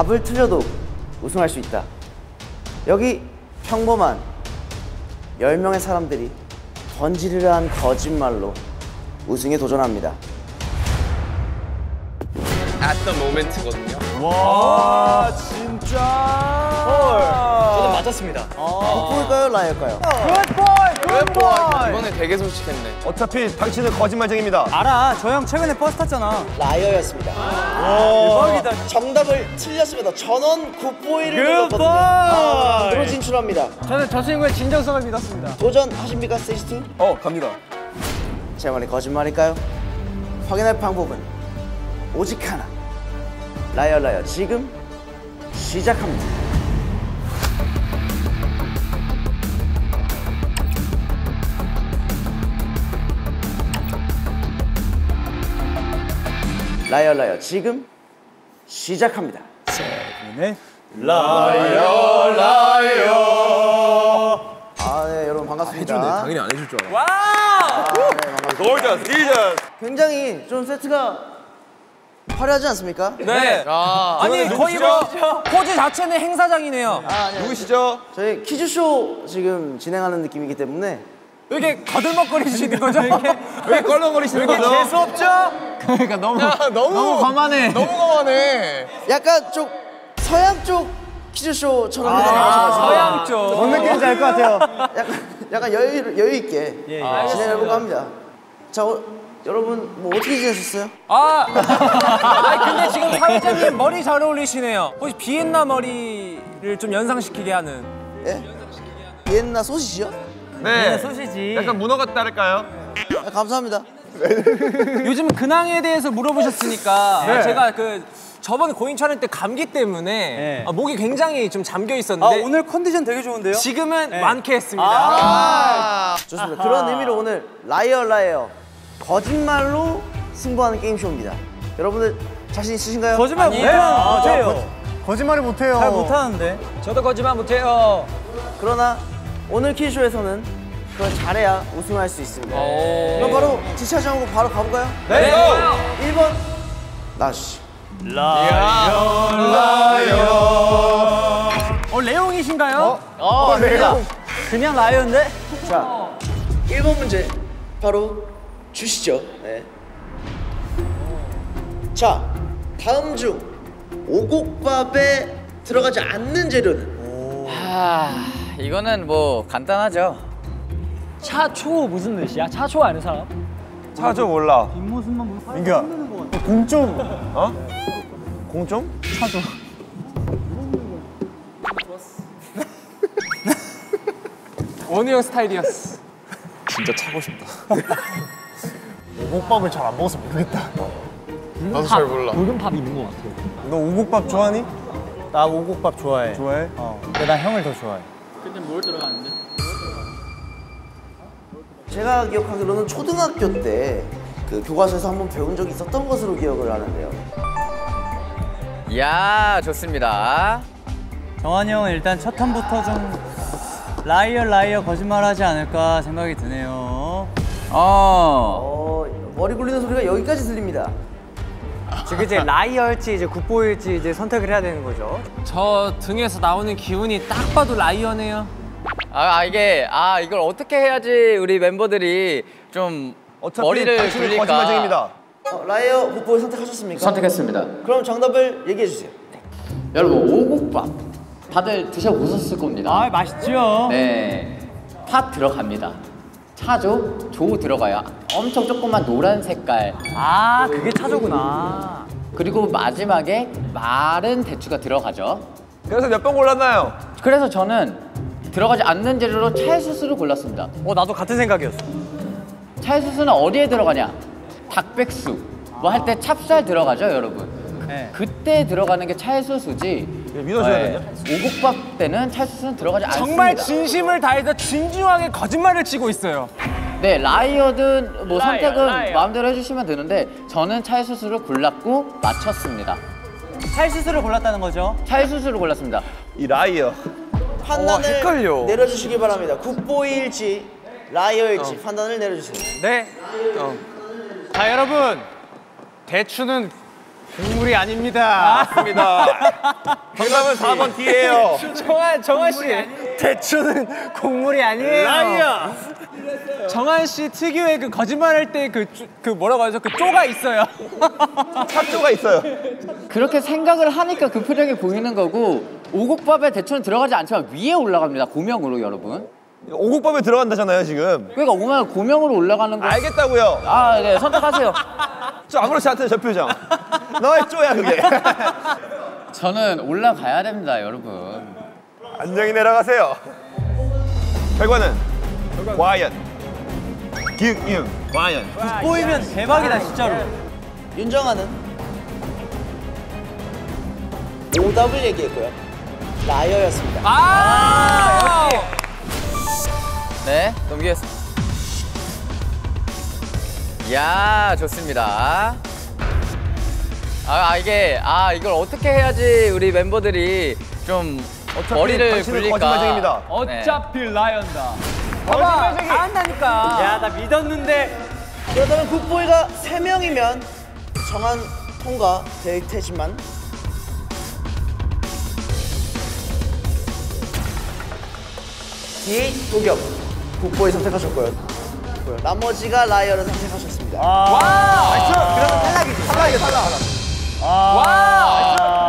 답을 틀려도 우승할 수 있다. 여기 평범한 10명의 사람들이 던지르르한 거짓말로 우승에 도전합니다. at the moment거든요. 와 진짜. 저는 맞았습니다. 굿보일까요? 라이어일까요? 이번에 되게 솔직했네. 어차피 당신은 거짓말쟁입니다. 알아. 저 형 최근에 버스 탔잖아. 라이어였습니다. 대박이다. 정답을 틀렸습니다. 전원 굿보이를 눌렀거든요. 아, 으로 진출합니다. 저는 저 친구의 진정성을 믿었습니다. 도전하십니까, 스테이지 2? 어 갑니다. 제 말이 거짓말일까요? 확인할 방법은 오직 하나. liar liar 지금 시작합니다. liar liar 지금 시작합니다. 네. 아, 네, 여러분 반갑습니다. 당연히 안 해줄 줄 알아. 와! gorgeous, gorgeous. 굉장히 좀 세트가 화려하지 않습니까? 네. 아니 거의 뭐 포즈 자체는 행사장이네요. 누구시죠? 저희 퀴즈쇼 지금 진행하는 느낌이기 때문에 왜 이렇게 거들먹거리시는 거죠? 이렇게 왜 껄렁거리시는 거죠? 재수 없죠? 그러니까 너무 너무, 과만해. 너무 너무하네. 약간 좀 서양 쪽 퀴즈쇼처럼 해가지고 서양 쪽. 뭔 느낌인지 알 것 같아요. 약간 약간 여유 여유 있게 진행해볼까 합니다. 자 어, 여러분 뭐 어떻게 지내셨어요? 아, 아니, 근데 지금 사회자님 머리 잘 어울리시네요. 혹시 비엔나 머리를 좀 연상시키게 하는. 예? 비엔나 소시지요? 네. 소시지. 약간 문어 같다랄까요? 아, 감사합니다. 요즘 근황에 대해서 물어보셨으니까 제가 그 저번 고잉 촬영 때 감기 때문에 아, 목이 굉장히 좀 잠겨 있었는데 오늘 컨디션 되게 좋은데요? 지금은 완쾌했습니다. 좋습니다. 그런 의미로 오늘 liar liar 거짓말로 승부하는 게임 쇼입니다. 여러분들 자신 있으신가요? 거짓말 못해요. 거짓말을 못해요. 잘 못하는데. 저도 거짓말 못해요. 그러나 오늘 퀴즈쇼에서는 그걸 잘해야 우승할 수 있습니다. 그럼 바로 지차장으로 바로 가볼까요? 네. 1번 나씨. 어 레옹이신가요? 어, 레옹. 그냥 라이언데? 자, 1번 문제 바로 주시죠. 네. 자, 다음 중 오곡밥에 들어가지 않는 재료는 아 이거는 뭐 간단하죠. 차초 무슨 뜻이야? 차초 아는 사람? 차저 몰라. 뒷모습만 보고 민규야. 공점. 어? 공점? 원우 형 스타일이었어. 진짜 차고 싶다. 오곡밥을 잘 안 먹어서 모르겠다. 나도 잘 몰라. 붉은 밥 있는 것 같아. 너 오곡밥 좋아하니? 나 오곡밥 좋아해. 좋아해? 어. 근데 나 형을 더 좋아해. 제가 기억하기로는 초등학교 때 그 교과서에서 한번 배운 적이 있었던 것으로 기억을 하는데요. 야 좋습니다. 정한이 형은 일단 첫 턴부터 좀 liar liar 거짓말하지 않을까 생각이 드네요. 어 어, 머리 굴리는 소리가 여기까지 들립니다. 지금 이제 liar일지 이제 good boy일지 이제 선택을 해야 되는 거죠. 저 등에서 나오는 기운이 딱 봐도 라이언이에요. 아, 아, 이게 아 이걸 어떻게 해야지 우리 멤버들이 좀 어차피 머리를 굴릴까? 거짓말쟁입니다. 어, liar good boy 선택하셨습니까? 선택했습니다. 그럼 정답을 얘기해 주세요. 여러분 오곡밥 다들 드셔보셨을 겁니다. 아 맛있죠. 네, 팥 들어갑니다. 차조, 조 들어가요. 엄청 조그만 노란 색깔. 아 그게 차조구나. 그리고 마지막에 마른 대추가 들어가죠. 그래서 몇 번 골랐나요? 그래서 저는 들어가지 않는 재료로 찰수수를 골랐습니다. 어 나도 같은 생각이었어. 찰수수는 어디에 들어가냐? 닭백수. 뭐 할 때 찹쌀 들어가죠, 여러분. 네. 그때 들어가는 게 찰수수지. 이거 믿어줘야 네, 되냐? 오곡밥 때는 찰수수는 들어가지 않습니다. 정말 진심을 다해서 진중하게 거짓말을 치고 있어요. 네, liar든 뭐 liar, 선택은 liar. 마음대로 해주시면 되는데 저는 찰수수를 골랐고 맞췄습니다. 찰수수를 골랐다는 거죠. 찰수수를 골랐습니다. 이 liar. 판단을 헷갈려. 내려주시기 바랍니다. good boy일지 liar일지 판단을 내려주세요. 네. 자 여러분 대추는 곡물이 아닙니다. 맞습니다. 정답은 4번 D예요. 정한 정한 씨 대추는 곡물이 아니에요. liar. 정한 씨 특유의 그 거짓말할 때그그 뭐라고 하죠? 그 쪼가 있어요. 삽조가 있어요. 그렇게 생각을 하니까 그 표정이 보이는 거고 오곡밥에 대추는 들어가지 않지만 위에 올라갑니다. 고명으로 여러분. 오곡밥에 들어간다잖아요, 지금. 그러니까 오면 고명으로 올라가는 거. 알겠다고요. 아, 네, 선택하세요. 저 아무렇지 않대요, 저 표정. 너의 쪼야, 그게. 저는 올라가야 됩니다, 여러분. 안녕히 내려가세요. 결과는 과연. 이응, 과연. 보이면 대박이다 진짜로. 윤정아는 오답을 얘기했고요. 라이어였습니다. 아, 역시. 네, 넘기겠습니다. 야, 좋습니다. 아, 아, 이게 아 이걸 어떻게 해야지 우리 멤버들이 좀 머리를 굴릴까? 거짓말쟁입니다. 어차피 라이언다. 봐봐, 다 한다니까. 야 나 믿었는데. 그렇다면 good boy가 3명이면 정한 통과 될 테지만 D 도겸 good boy 선택하셨고요. 나머지가 liar를 선택하셨습니다. 그러면 탈락이죠. 탈락이야, 탈락.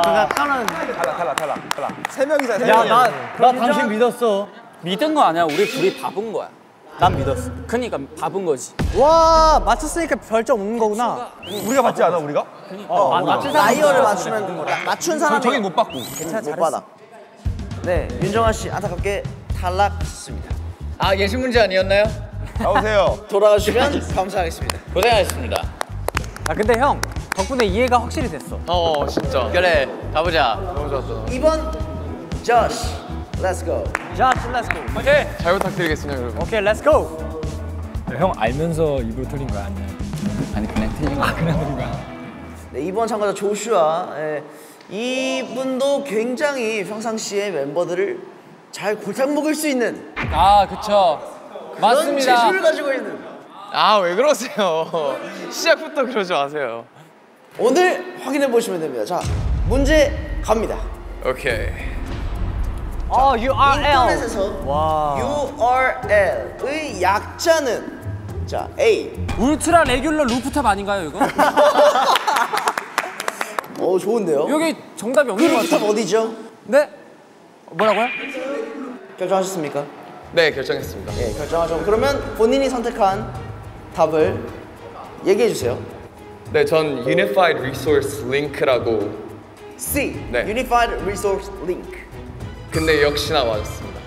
그러니까 탈락은 탈락, 탈락, 탈락, 탈락. 세 명이서 세야 명이야. 나 나 당신 믿었어. 믿은 거 아니야. 우리 둘이 바본 거야. 난 믿었어. 그니까 바본 거지. 와 맞췄으니까 별점 없는 거구나. 우리가 맞지 않아, 우리가? liar를 맞추면 라- 맞춘 사람이 저긴 못 받고. 괜찮아 못 받아. 네 윤정한 씨 안타깝게 탈락했습니다. 아 예시 문제 아니었나요? 나오세요. 돌아와 주시면 감사하겠습니다. 고생하셨습니다. 아 근데 형 덕분에 이해가 확실히 됐어. 어 진짜. 그래 가보자. 2번 조시 let's go. 자, let's go. 오케이. 잘 부탁드리겠습니다, 여러분. 오케이, let's go. 형 알면서 입으로 틀린 거야 아니야? 아니 그냥 틀린 거. 네, 이번 참가자 조슈아 예, 이분도 굉장히 평상시에 멤버들을 잘 골탕 먹일 수 있는 아, 그쵸. 그런 맞습니다. 재주를 가지고 있는 아 왜 그러세요? 시작부터 그러지 마세요. 오늘 확인해 보시면 됩니다. 자 문제 갑니다. 오케이. 어 URL. 인터넷에서 URL의 약자는 자 A. ultra regular rooftop 아닌가요 이거? 어 좋은데요. 여기 정답이 그 없는 것 루프탑 같아요. 어디죠? 네? 뭐라고요? 결정하셨습니까? 네 결정했습니다. 예, 결정하죠. 그러면 본인이 선택한 답을 얘기해 주세요. 네, 전 Unified Resource Link라고. C. 네. Unified Resource Link. 근데 역시나 맞았습니다.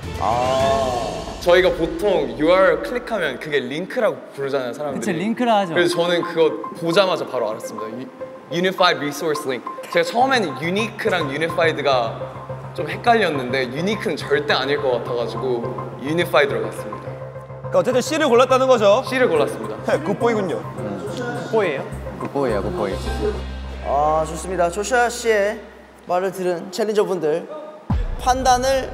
저희가 보통 URL 클릭하면 그게 링크라고 부르잖아요, 사람들이. 그치, 링크라 하죠. 그래서 저는 그거 보자마자 바로 알았습니다. 유- Unified Resource Link. 제가 처음에는 Unique랑 Unified가 좀 헷갈렸는데 Unique는 절대 아닐 것 같아가지고 Unified로 갔습니다. 그러니까 어쨌든 C를 골랐다는 거죠. C를 골랐습니다. 굿보이군요. 뭐예요? 굿보이야 굿보이. 아 좋습니다. 조슈아 씨의 말을 들은 챌린저분들 판단을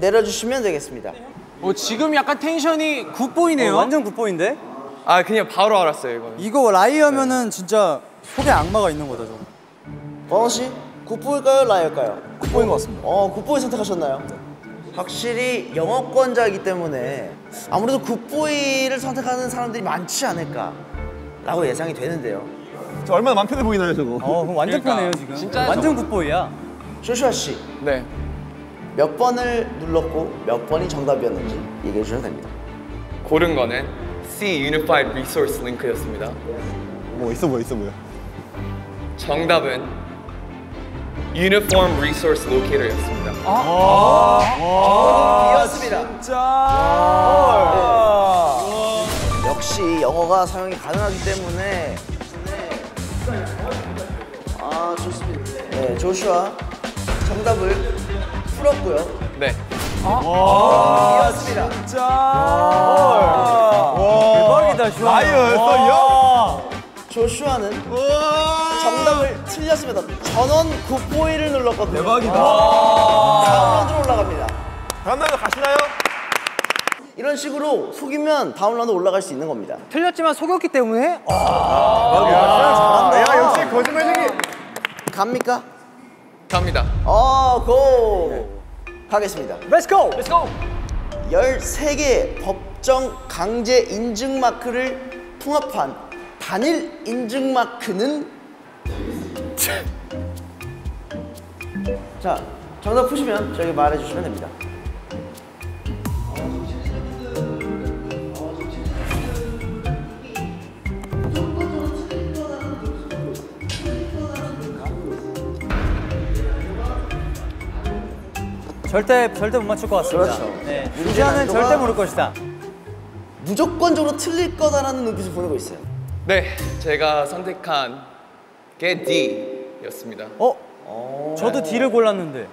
내려주시면 되겠습니다. 어 지금 약간 텐션이 굿보이네요. 완전 굿보인데? 아 그냥 바로 알았어요 이거. 이거 라이어면은 진짜 속에 악마가 있는 거다 저. 버논 씨, 굿보일까요, 라이어일까요? 굿보인 것 같습니다. 어, 굿보이 선택하셨나요? 확실히 영어권자이기 때문에 아무래도 굿보이를 선택하는 사람들이 많지 않을까 라고 예상이 되는데요. 저 얼마나 맘 편해 보이나요, 저거? 어, 그럼 완전 그러니까, 편해요 지금. 진짜 완전 굿보이야. 조슈아 씨, 네. 몇 번을 눌렀고 몇 번이 정답이었는지 얘기해 주셔도 됩니다. 고른 거는 C Unified Resource Link였습니다. 뭐 있어 보여, 있어 보여. 정답은 Uniform Resource Locator였습니다. 이었습니다. 역시 영어가 사용이 가능하기 때문에 아 좋습니다. 네, 조슈아 정답을 풀었고요. 네. 이었습니다. 대박이다, 슈아. 라이어였어요? 조슈아는 정답을 틀렸습니다. 전원 굿보이를 눌렀거든요. 대박이다. 다음 라운드로 올라갑니다. 다음 라운드 가시나요? 이런 식으로 속이면 다음 라운드 올라갈 수 있는 겁니다. 틀렸지만 속였기 때문에 잘한다. 야, 역시 거짓말쟁이. 갑니까? 갑니다. 어, 고! 가겠습니다. Let's go. Let's go. 13개의 법정 강제 인증 마크를 통합한 단일 인증 마크는 자, 정답 푸시면 저에게 말해 주시면 됩니다. 절대 절대 못 맞출 것 같습니다. 그렇죠. 네. 문제 유지하는 난이도가- 절대 모를 것이다. 무조건적으로 틀릴 거다라는 눈빛을 보내고 있어요. 네, 제가 선택한 게 D였습니다. 어? 저도 D를 골랐는데.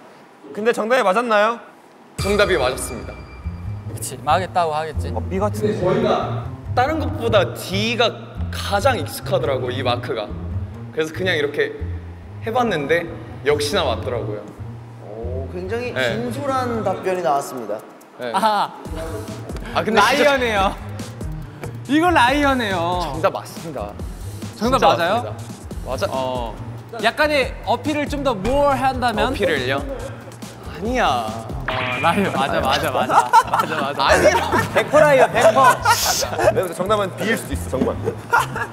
근데 정답이 맞았나요? 정답이 맞았습니다. 그렇지. 망하겠다고 하겠지. 어, B 같은데. 다른 것보다 D가 가장 익숙하더라고 이 마크가. 그래서 그냥 이렇게 해봤는데 역시나 맞더라고요. 오, 굉장히 네. 진솔한 답변이 나왔습니다. 네. 아, 아 근데 liar네요. 이거 liar네요. 정답 맞습니다. 정답 맞아요? 맞습니다. 맞아. 어. 약간의 어필을 좀 더 more 한다면 어필을요? 아니야. 어, liar 맞아 맞아 맞아 맞아 맞아. 아니야. 100% liar 100%. 네, 정답은 B일 수도 있어 정말.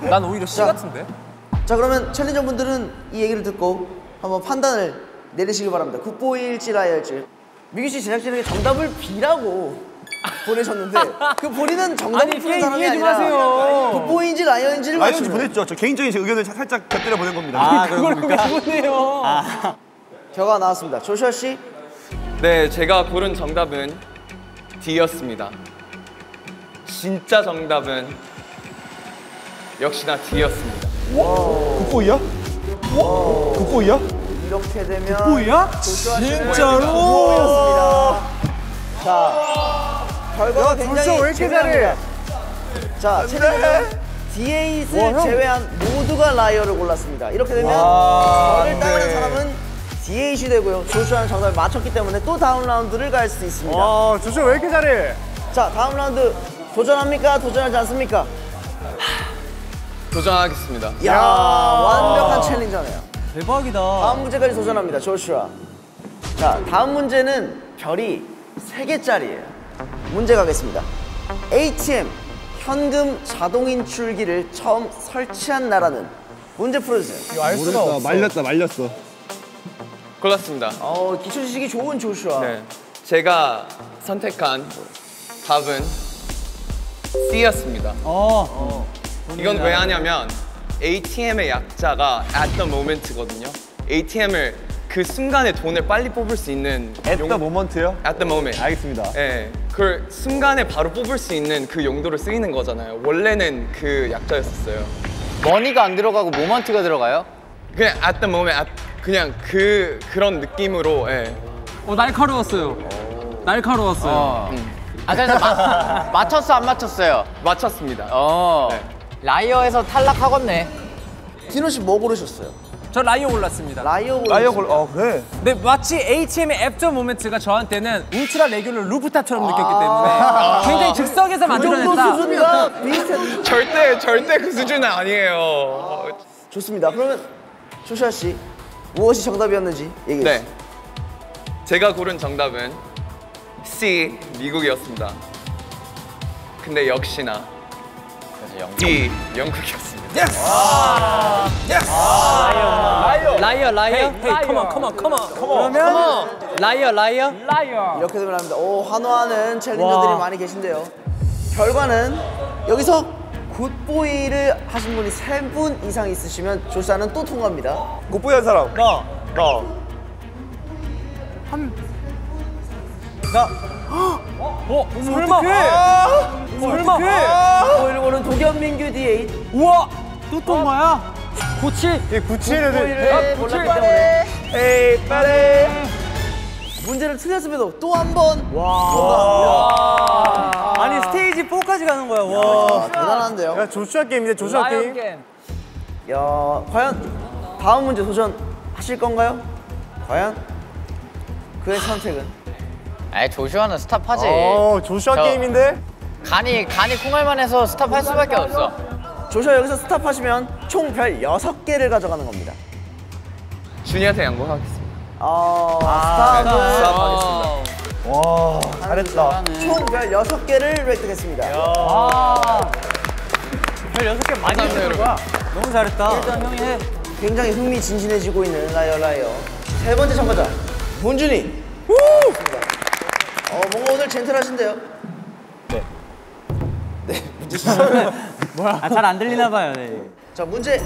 난 오히려 C 자. 같은데. 자, 그러면 challenger 분들은 이 얘기를 듣고 한번 판단을 내리시기 바랍니다. good boy일지 liar일지. 미규 씨 제작진에게 정답을 B라고 보내셨는데 그 본인은 정답을 아니, 푸는 사람이 아니라 하세요. good boy인지 liar인지를 liar인지 맞추는 보냈죠. 저 개인적인 제 의견을 살짝 곁들여 보낸 겁니다. 아, 그걸 그렇습니까? 왜 보내요? 결과가 나왔습니다. 조슈아 씨, 네, 제가 고른 정답은 D였습니다. 진짜 정답은 역시나 D였습니다. 국보이야? 국보이야? 이렇게 되면 씨는 good boy였습니다. 자, 결과가 굉장히 왜 이렇게 잘해? 자, 챌린저는 D8을 제외한 모두가 liar를 골랐습니다. 이렇게 되면 저를 따르는 사람은 D8이 되고요. 조슈아는 정답을 맞췄기 때문에 또 다음 라운드를 갈 수 있습니다. 아, 조슈아 왜 이렇게 잘해? 자, 다음 라운드 도전합니까? 도전하지 않습니까? 도전하겠습니다. 이야, 완벽한 챌린저네요. 대박이다. 다음 문제까지 도전합니다. 조슈아. 자, 다음 문제는 별이 3개짜리예요. 문제 가겠습니다. ATM 현금 자동 인출기를 처음 설치한 나라는 문제 풀어주세요. 모르겠다. 말렸다 말렸어. 골랐습니다. 어, 기초 지식이 좋은 조슈아. 네. 제가 선택한 답은 C였습니다. 어. 이건 왜 하냐면 ATM의 약자가 at the moment거든요. ATM을 그 순간에 돈을 빨리 뽑을 수 있는 at 용- the moment요? at the moment. 알겠습니다. 예, 그걸 순간에 바로 뽑을 수 있는 그 용도로 쓰이는 거잖아요. 원래는 그 약자였었어요. Money가 안 들어가고 moment가 들어가요? 그냥 at the moment, at- 그냥 그 그런 느낌으로 예. 어 날카로웠어요. 날카로웠어요. 어. 아 그래서 마, 맞췄어 안 맞췄어요? 맞췄습니다. 어. 네. Liar에서 탈락하겠네. 디노 씨 뭐 고르셨어요? 저 liar 골랐습니다. Liar 고르셨어요. Liar 골. 어 그래. 근데 마치 ATM의 앱전 모멘트가 저한테는 ultra regular rooftop처럼 느꼈기 아. 때문에 굉장히 즉석에서 그 만들어냈다. 수준이가 비슷해. 절대 절대 그 수준은 아니에요. 좋습니다. 그러면 조슈아 씨 무엇이 정답이었는지 얘기해 주세요. 네. 제가 고른 정답은 C 미국이었습니다. 근데 역시나 D 영국이었습니다. Liar liar. Hey, come on, come on, come on. 그러면 liar liar. 이렇게 되면 합니다. 오 환호하는 챌린저들이 와. 많이 계신데요. 결과는 여기서 굿보이를 하신 분이 세 분 이상 있으시면 조슈아는 또 통과합니다. 국보이 한 사람. 나. 나. 어, 설마. 설마. 굿보이를 고른 도겸민규 D8 우와, 또 통과야? 고치. 이 구치엘 애들. 굿보이를 골랐기 때문에 에이 빠레. 문제를 틀렸음에도 또 한번 통과합니다. 아니 스테이지 4까지 가는 거야. 와. 아, 대단한데요. 야 조슈아 게임인데 조슈아 게임. 게임. 야, 과연 다음 문제 도전하실 건가요? 과연 그의 선택은? 에이 조슈아는 스탑하지. 어 조슈아 저- 게임인데. 간이 간이 콩알만 해서 스탑할 수밖에 없어. 조슈아 여기서 스탑하시면 총 별 6개를 가져가는 겁니다. 준이한테 양보하겠습니다. 어, 네, stop을 stop 하겠습니다. 와 잘했다. 총 별 6개를 획득했습니다. 별 여섯 개 많이 감사합니다, 했는 거야. 너무 잘했다. 일단 형이 해. 굉장히 흥미진진해지고 있는 liar liar. 세 번째 참가자 문준이. 반갑습니다. 어 뭔가 오늘 gentle하신데요. 네. 네 문준 씨. 아, 잘 안 들리나 봐요. 네. 자 문제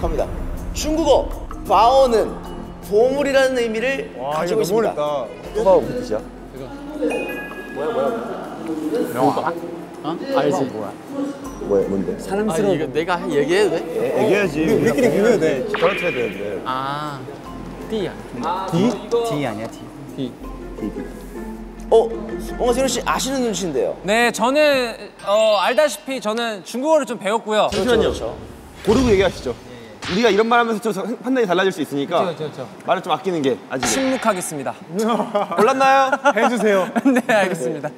갑니다. 중국어 바오는 보물이라는 의미를 가지고 있습니다. 또가 무슨 뜻이야? 어? 알지? 뭐야 뭔데? 아 이거 내가 얘기해도 돼? 얘기해야지. 우리끼리 공유해야 돼. 떨어뜨려야 되는데. 아 띠야 D 아니야, D. 어 뭔가 세훈 씨 아시는 눈치인데요. 네, 저는 어, 알다시피 저는 중국어를 좀 배웠고요. 잠시만요. 고르고 얘기하시죠. 우리가 이런 말 하면서 좀 판단이 달라질 수 있으니까 그렇죠, 그렇죠. 말을 좀 아끼는 게 아직 침묵하겠습니다. 골랐나요? 해주세요. 네, 알겠습니다.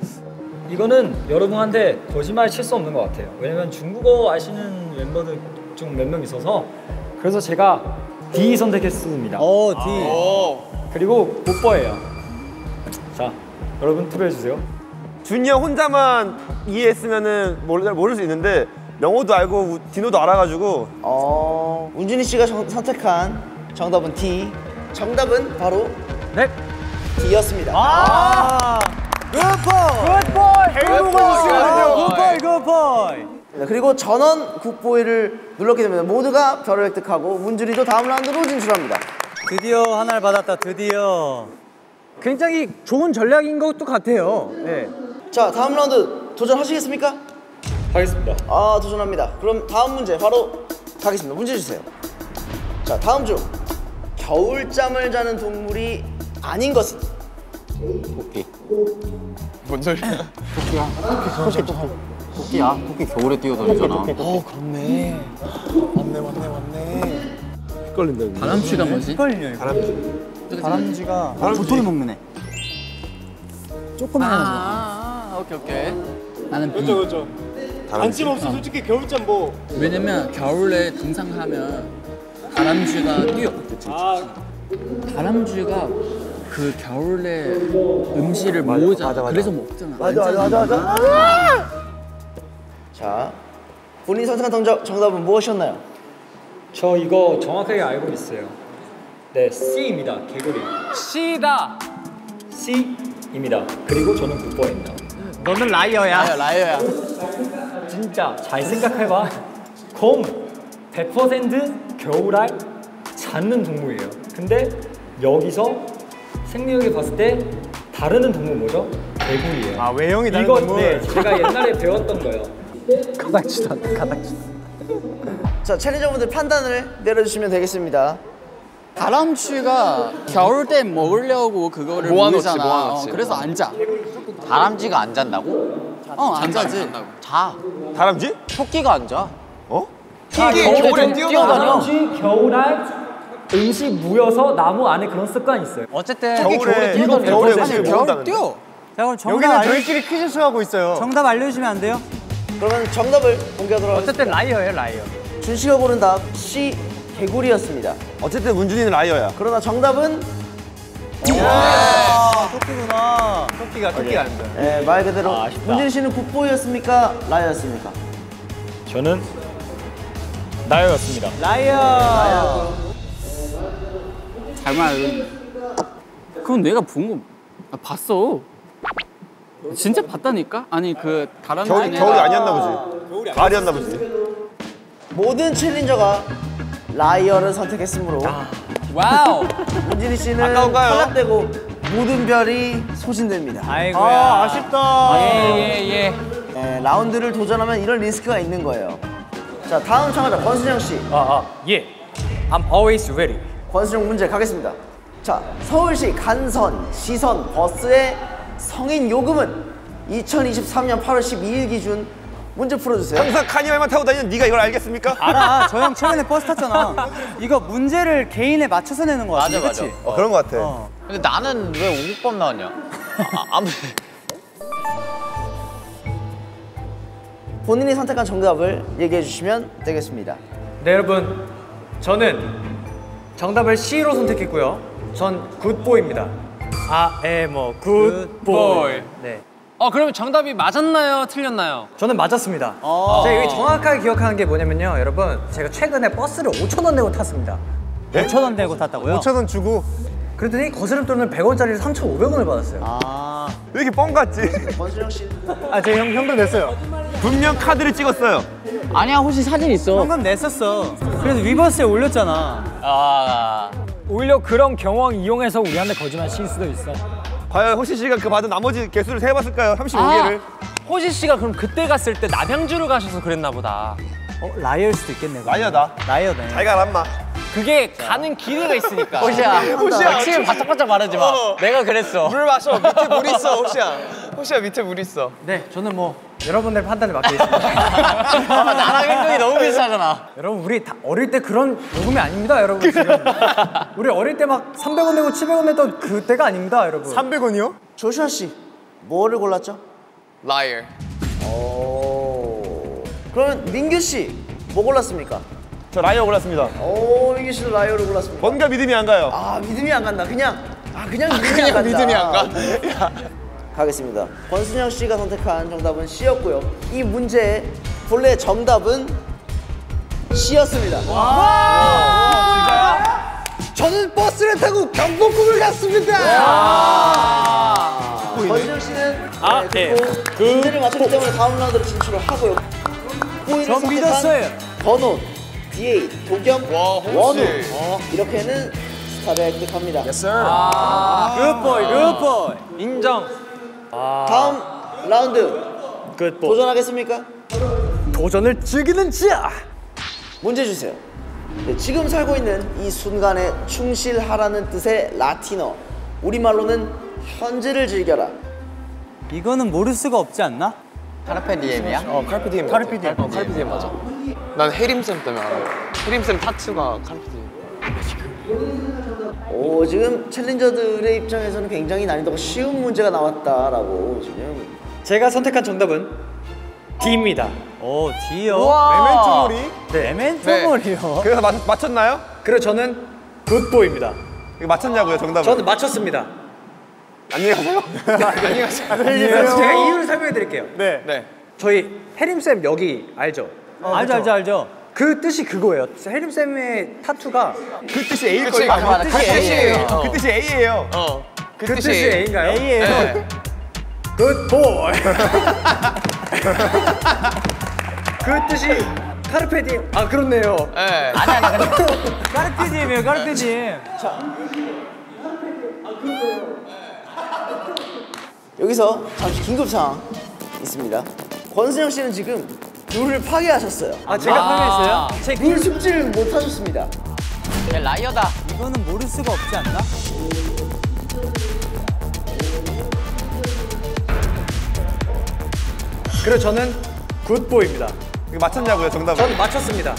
이거는 여러분한테 거짓말 칠 수 없는 것 같아요. 왜냐면 중국어 아시는 멤버들 좀 몇 명 있어서 그래서 제가 D 선택했습니다. 오, D. 그리고 복버예요. 자, 여러분 투표해 주세요. 준이 형 혼자만 이해했으면은 모를, 모를 수 있는데 명호도 알고 우- 디노도 알아가지고 어 문준이 씨가 정- 선택한 정답은 D. 정답은 바로 네. D였습니다. 아! Good boy! Good boy, good boy! 네, 그리고 전원 good boy를 눌렀기 때문에 모두가 별을 획득하고 문준이도 다음 라운드로 진출합니다. 드디어 하나를 받았다, 드디어. 굉장히 좋은 전략인 것도 같아요. 네. 자 다음 라운드 도전하시겠습니까? 하겠습니다. 아 도전합니다. 그럼 다음 문제 바로 가겠습니다. 문제 주세요. 자 다음 중 겨울잠을 자는 동물이 아닌 것은 토끼. 뭔 소리야? 토끼야. 토끼 겨울에 뛰어다니잖아. 헷갈린다. 이거. 바람쥐가 뭐지? 헷갈려, 이거. 바람쥐. 바람쥐가 바람쥐. 보통이 먹는 애. 조그만 애. 아, 아, 아 오케이 오케이 나는 B 그렇죠. 관심 없어 솔직히 겨울잠 뭐. 왜냐면 겨울에 등산하면 다람쥐가 뛰어 다람쥐가 그 겨울에 음식을 모으잖아 맞아, 맞아. 그래서 먹잖아 맞아 맞아 맞아 맞아. 자 본인 선택한 정답, 정답은 무엇이었나요? 저 이거 정확하게 알고 있어요. 네, C입니다. 개구리. C다. C입니다. 그리고 저는 국보입니다. 너는 라이어야. 라이어야 진짜 잘 생각해봐. 곰 100% 겨울알 찾는 동물이에요. 근데 여기서 생리학에 봤을 때 다르는 동물 뭐죠? 개구리예요. 아, 외형이 다른 이거 동물. 네, 제가 옛날에 배웠던 거예요. 가닥치다, 가닥치. 자 챌린저분들 판단을 내려주시면 되겠습니다. 다람쥐가 겨울 때 먹으려고 그거를 모아놓지, 모으잖아 모아놓지. 어, 그래서 앉아 다람쥐가 안 잔다고? 어 앉아지 자. 다람쥐? 토끼가 안 자. 어? 토끼 겨울에 뛰어다녀. 다람쥐 겨울알 음식 무여서 나무 안에 그런 습관이 있어요. 어쨌든 겨울에 이거 겨울에 아니, 겨울. 뛰어 자 그럼 정답 알려, 저희끼리 퀴즈쇼 하고 있어요. 정답 알려주시면 안 돼요? 그러면 정답을 공개하도록 하겠습니다. 어쨌든 liar예요, liar. 준 씨가 고른 답 C 개구리였습니다. 어쨌든 문준이는 liar야. 그러나 정답은 아, 토끼구나. 토끼가 토끼가 아니다. 예, 말 그대로 문진 씨는 굿보이였습니까? 라이어였습니까? 저는 나였습니다. 라이어. 알고 그건 내가 본거 아, 봤어 진짜 봤다니까? 아니 그 겨울 다람쥐는 겨울이 아니었나 보지. 가을이었나 보지. 모든 챌린저가 라이어를 선택했으므로 wow 문진희 씨는 아까운가요? 탈락되고 모든 별이 소진됩니다. 아이고야. 아, 아쉽다. 예, 예. 예, 라운드를 도전하면 이런 리스크가 있는 거예요. 자, 다음 참가자 권순영 씨. 아, 아, 예. I'm always ready. 권순영 문제 가겠습니다. 자, 서울시 간선, 시선, 버스의 성인 요금은 2023년 8월 12일 기준 문제 풀어주세요. 항상 카니발만 타고 다니는 네가 이걸 알겠습니까? 알아. 저 형 최근에 버스 탔잖아. 이거 문제를 개인에 맞춰서 내는 거야. 맞아, 그치? 맞아. 어, 그런 것 같아. 어. 근데 나는 왜 오국법 나왔냐? 아, 아무 본인이 선택한 정답을 얘기해 주시면 되겠습니다. 네, 여러분. 저는 정답을 C로 선택했고요. 전 good boy입니다. 아, 에, 뭐, good boy. 네. 어 그러면 정답이 맞았나요? 틀렸나요? 저는 맞았습니다. 제가 여기 정확하게 기억하는 게 뭐냐면요, 여러분. 제가 최근에 버스를 5천 원 내고 탔습니다. 5천 원 내고 탔다고요? 5천 원 주고 그랬더니 거스름 돈을 100원짜리를 3,500원을 받았어요. 아, 왜 이렇게 뻥 같지? 권순영 씨. 아, 제 형, 현금 냈어요. 분명 카드를 찍었어요. 아니야 혹시 사진 있어 현금 냈었어. 그래서 위버스에 올렸잖아. 아 오히려 그런 경험 이용해서 우리한테 거짓말 칠 수도 있어. 과연 호시 씨가 그 받은 나머지 개수를 세봤을까요? 35개를. 호시 씨가 그럼 그때 갔을 때 남양주를 가셔서 그랬나 보다. 어, liar일 수도 있겠네. Liar다. Liar네. 자기가 람마. 그게 가는 길이가 있으니까. 호시야 호시야 바짝바짝 말하지 마 내가 그랬어 물 마셔. 밑에 물 있어, 호시야. 호시야 밑에 물 있어. 네, 저는 뭐, 여러분들 판단에 맡기겠습니다. 아, 나랑 행동이 너무 비슷하잖아 여러분, 우리 다 어릴 때 그런 요금이 아닙니다, 여러분. 지금. 우리 어릴 때 막 300원 내고 700원 냈던 그때가 아닙니다, 여러분. 300원이요? 조슈아 씨, 뭐를 골랐죠? Liar. 오. 그러면 민규 씨, 뭐 골랐습니까? 저 liar 골랐습니다. 오, 민규 씨도 liar를 골랐습니다. 뭔가 믿음이 안 가요. 아, 믿음이 안 간다. 그냥, 아, 그냥 믿음이 안 그냥 간다. 믿음이 안 가. 가겠습니다. 권순영 씨가 선택한 정답은 C였고요. 이 문제의 본래 정답은 C였습니다. 저는 버스를 타고 경복궁을 갔습니다. 권순영 씨는 아, 네. 문제를 맞췄기 때문에 다음 라운드로 진출을 하고요. 전 믿었어요. 버논, 디에잇, 도겸, 와, 홍 원우 씨. 이렇게는 스타를 획득합니다. good boy, good boy. 인정. 다음 라운드 도전하겠습니까? 도전을 즐기는 자! 문제 주세요. 네, 지금 살고 있는 이 순간에 충실하라는 뜻의 라틴어 우리말로는 현재를 즐겨라. 이거는 모를 수가 없지 않나? carpe diem이야? 어, carpe diem. carpe diem. 어, carpe diem 맞아. 난 해림 쌤 때문에 알아. 해림 쌤 타투가 carpe diem. 오 지금 챌린저들의 입장에서는 굉장히 난이도가 쉬운 문제가 나왔다라고 지금 제가 선택한 정답은 D입니다. 오, D요. memento mori. 네. memento mori요. 그래서 맞, 맞췄나요? 그리고 저는 good boy입니다. 이거 맞췄냐고요, 정답을? 저는 맞췄습니다. 안녕히 가세요. 그래서 제가 이유를 설명해 드릴게요. 네. 네. 저희 혜림쌤 여기 알죠? 알죠, 알죠, 알죠. 그 뜻이 그거예요. 혜림 쌤의 타투가 그 뜻이 A일 거예요. 맞아. 그 뜻이 그. A예요. 어. 그 뜻이 A예요. 어. 그, 그 뜻이 A인가요? A예요. 네. 굿보이. 그 뜻이 카르페디엠. 아 그렇네요. 네. carpe diem이에요, carpe diem. 여기서 잠시 긴급 상황 있습니다. 권순영 씨는 지금 룰을 파괴하셨어요. 아 제가 파괴했어요? 제 룰 숙지를 못 하셨습니다. 야 liar다 이거는 모를 수가 없지 않나? 그리고 저는 good boy입니다. 이거 맞췄냐고요, 정답을? 저는 맞췄습니다.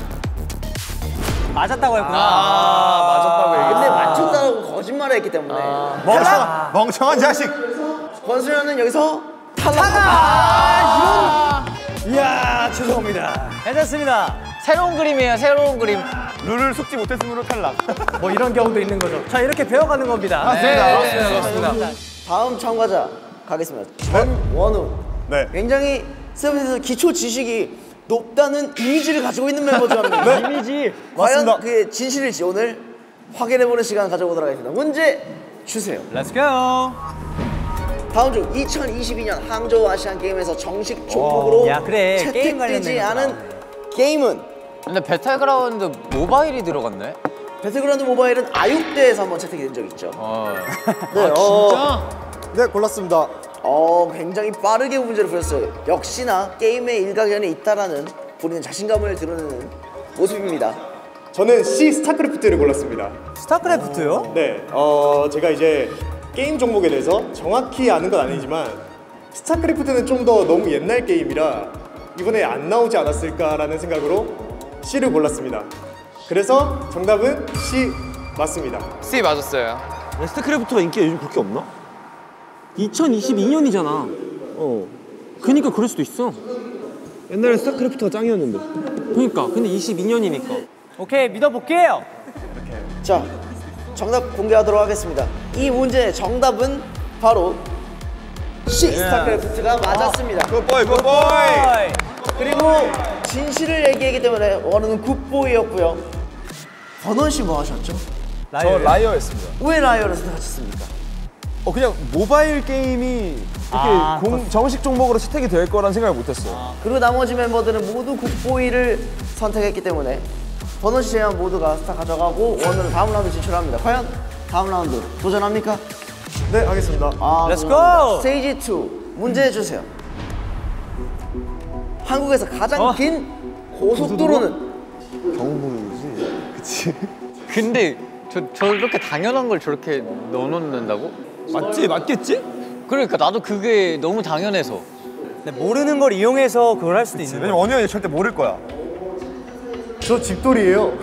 맞았다고 했구나. 아, 맞았다고 얘기했어. 근데 맞췄다고 거짓말을 했기 때문에 멍청한, 멍청한 자식. 권순영은 여기서 이 야 죄송합니다. 괜찮습니다. 새로운 그림이에요 새로운 그림 룰을 속지 못했으므로 탈락. 뭐 이런 경우도 있는 거죠. 자 이렇게 배워가는 겁니다. 맞습니다. 다음 참가자 가겠습니다. 전원우. 네. 굉장히 서비스에서 기초 지식이 높다는 이미지를 가지고 있는 멤버 중한 명입니다. 이미지 과연 맞습니다. 그의 진실일지 오늘 확인해보는 시간 가져보도록 하겠습니다. 문제 주세요. Let's go. 다음 중 2022년 항저우 아시안 게임에서 정식 종목으로 야, 그래. 게임 채택되지 거구나. 않은 게임은 근데 배틀그라운드 모바일이 들어갔네? 배틀그라운드 모바일은 아육대에서 한번 채택이 된 적 있죠. 어 네, 어, 네, 골랐습니다. 어, 굉장히 빠르게 문제를 풀었어요. 역시나 게임의 일가견에 있다라는 본인의 자신감을 드러내는 모습입니다. 저는 C 스타크래프트를 골랐습니다. 스타크래프트요? 네, 어 제가 이제 게임 종목에 대해서 정확히 아는 건 아니지만 스타크래프트는 좀 더 너무 옛날 게임이라 이번에 안 나오지 않았을까라는 생각으로 C를 골랐습니다. 그래서 정답은 C 맞습니다. C 맞았어요. 스타크래프트가 인기가 요즘 그렇게 없나? 2022년이잖아. 어. 그니까 그럴 수도 있어. 옛날에 스타크래프트가 짱이었는데. 그러니까 근데 22년이니까. 오케이, 믿어볼게요. 자, 정답 공개하도록 하겠습니다. 이 문제의 정답은 바로 C 스타크래프트가 맞았습니다. 굿보이 굿보이. 그리고 진실을 얘기하기 때문에 원우는 good boy였고요. 버논 씨뭐 하셨죠? 저 liar였습니다. 왜 liar를 선택하셨습니까? 어 그냥 모바일 게임이 이렇게 아, 공, 정식 종목으로 채택이 될 거란 생각을 못했어요. 그리고 나머지 멤버들은 모두 good boy를 선택했기 때문에 버논 씨 제외한 모두가 스타 가져가고 원우는 다음 라운드 진출합니다. 과연 다음 라운드 도전합니까? 네, 하겠습니다. 아, Let's go! 스테이지 2 문제 주세요. 한국에서 가장 어? 긴 고속도로는 근데 저 저렇게 당연한 걸 저렇게 넣어놓는다고? 맞지 맞겠지? 그러니까 나도 그게 너무 당연해서. 모르는 걸 이용해서 그걸 할 수도 있는 왜냐면 원우 형이 절대 모를 거야. 저 집돌이에요.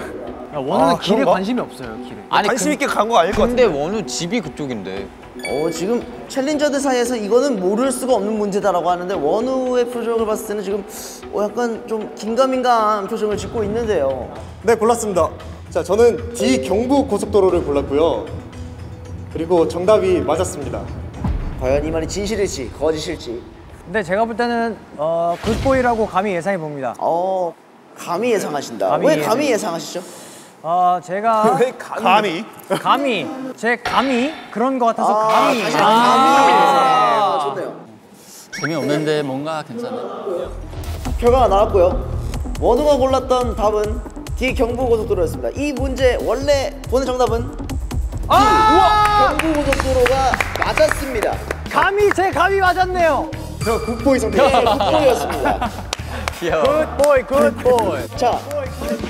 원우는 아, 길에 그런가? 관심이 없어요. 길에. 아니 관심 근- 있게 간 거 아닐 것 근데 같은데. 원우 집이 그쪽인데. 어, 지금 챌린저들 사이에서 이거는 모를 수가 없는 문제다라고 하는데 원우의 표정을 봤을 때는 지금 어, 약간 좀 긴가민가한 표정을 짓고 있는데요. 네, 골랐습니다. 자, 저는 D 경부 고속도로를 골랐고요. 그리고 정답이 맞았습니다. 과연 이 말이 진실일지 거짓일지. 근데 제가 볼 때는 어, 굿보이라고 감히 예상해 봅니다. 어, 감히 예상하신다. 감히 왜 예상. 감히 예상하시죠? 어, 제가 왜 감히? 감히 제 감히 그런 것 같아서 아, 감히 다시 한번 감히 예상. 좋네요. 재미없는데 뭔가 괜찮아. 결과가 나왔고요. 원우가 골랐던 답은 D 경부고속도로였습니다. 이 문제 원래 보는 정답은 아! D 경부고속도로가 맞았습니다. 감히 제 감히 맞았네요. 저 굿보이 네, 선택. 굿보이였습니다. 굿보이 굿보이. 자,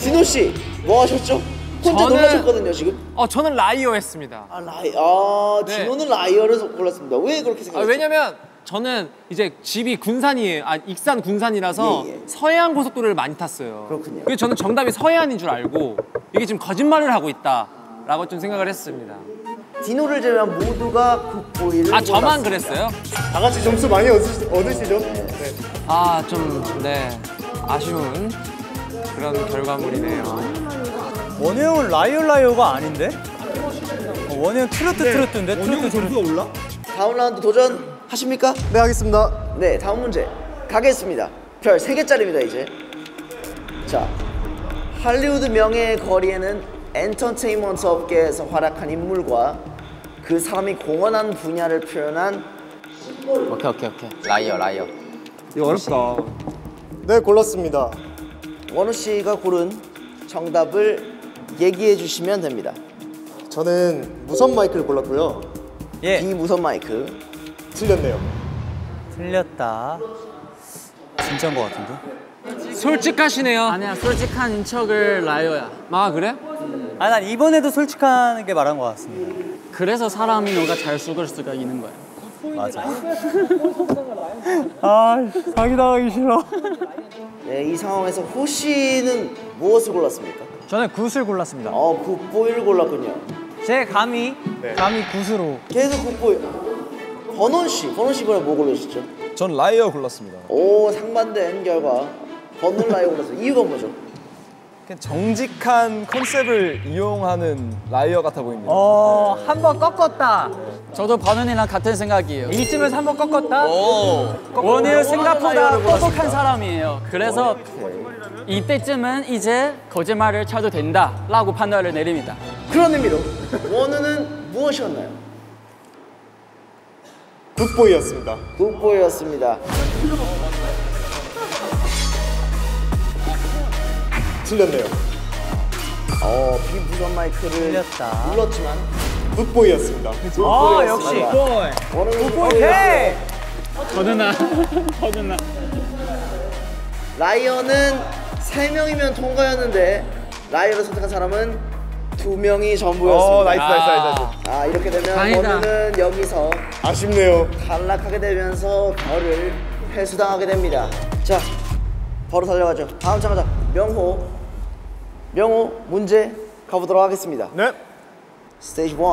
디노 씨, 뭐 하셨죠? 혼자 저는- 놀라셨거든요, 지금. 어 저는 liar 했습니다. 아, 라이, 아, 네. 디노는 liar를 골랐습니다. 왜 그렇게 아, 생각했죠? 왜냐면 저는 이제 집이 군산이에요. 아 익산 군산이라서 예, 예. 서해안 고속도로를 많이 탔어요. 그렇군요. 그래서 저는 정답이 서해안인 줄 알고 이게 지금 거짓말을 하고 있다라고 좀 생각을 했습니다. 디노를 제외한 모두가 good boy를 아 저만. 그랬어요? 다 같이 점수 많이 얻으시, 얻으시죠? 네. 아좀 네 아쉬운 그런 결과물이네요. 원우 형은 liar liar가 아닌데? 어, 형 트로트 트로트인데? 트로트 트로트. 올라? 다음 라운드 도전하십니까? 네, 하겠습니다. 네, 다음 문제 가겠습니다. 별 3개짜리입니다, 이제. 자, 할리우드 명예의 거리에는 엔터테인먼트 업계에서 활약한 인물과 그 사람이 공헌한 분야를 표현한 오케이 오케이 오케이. liar liar. 이거 어렵다. 네, 골랐습니다. 원우 씨가 고른 정답을 얘기해 주시면 됩니다. 저는 무선 마이크를 골랐고요. 예. 비무선 마이크. 틀렸네요. 틀렸다. 진짜인 것 같은데? 솔직하시네요. 아니야 솔직한 인척을 라이어야. 아 그래? 아, 난 이번에도 솔직한 게 말한 것 같습니다. 그래서 사람이 너가 잘 속을 수가 있는 거야. 맞아. 아, 사기당하기 싫어. 네, 이 상황에서 호 씨는 무엇을 골랐습니까? 저는 굿을 골랐습니다. 어, 굿보이를 골랐군요. 제 감히 감히 굿으로. 계속 굿보이. 버논 씨, 버논 씨 이번에 뭐 고르셨죠? 전 liar 골랐습니다. 오, 상반된 결과. 버논 liar 골랐어요. 이유가 뭐죠? 정직한 컨셉을 이용하는 liar 같아 보입니다. 어, 한번 꺾었다. 저도 버논이랑 같은 생각이에요. 이쯤에서 한번 꺾었다. 원우 생각보다 똑똑한 사람이에요. 그래서 이때쯤은 이제 거짓말을 쳐도 된다라고 판단을 내립니다. 그런 의미로 원우는 무엇이었나요? 굿보이였습니다. 굿보이였습니다. 틀렸네요. 어, 비무선 마이크를 틀렸다. 눌렀지만 굿보이였습니다. 아, 역시. 오케이. 굿보이였습니다. 더드나 더드나. liar는 세명이면 통과였는데 liar를 선택한 사람은 두명이 전부였습니다. 어, nice, nice, nice, nice. 아, 이렇게 되면. 원우는 여기서 아쉽네요. 탈락하게 되면서 별을 회수당하게 됩니다. 자, 바로 달려가죠. 다음 참가자 명호. 명호 문제 가보도록 하겠습니다. 네. 스테이지 1.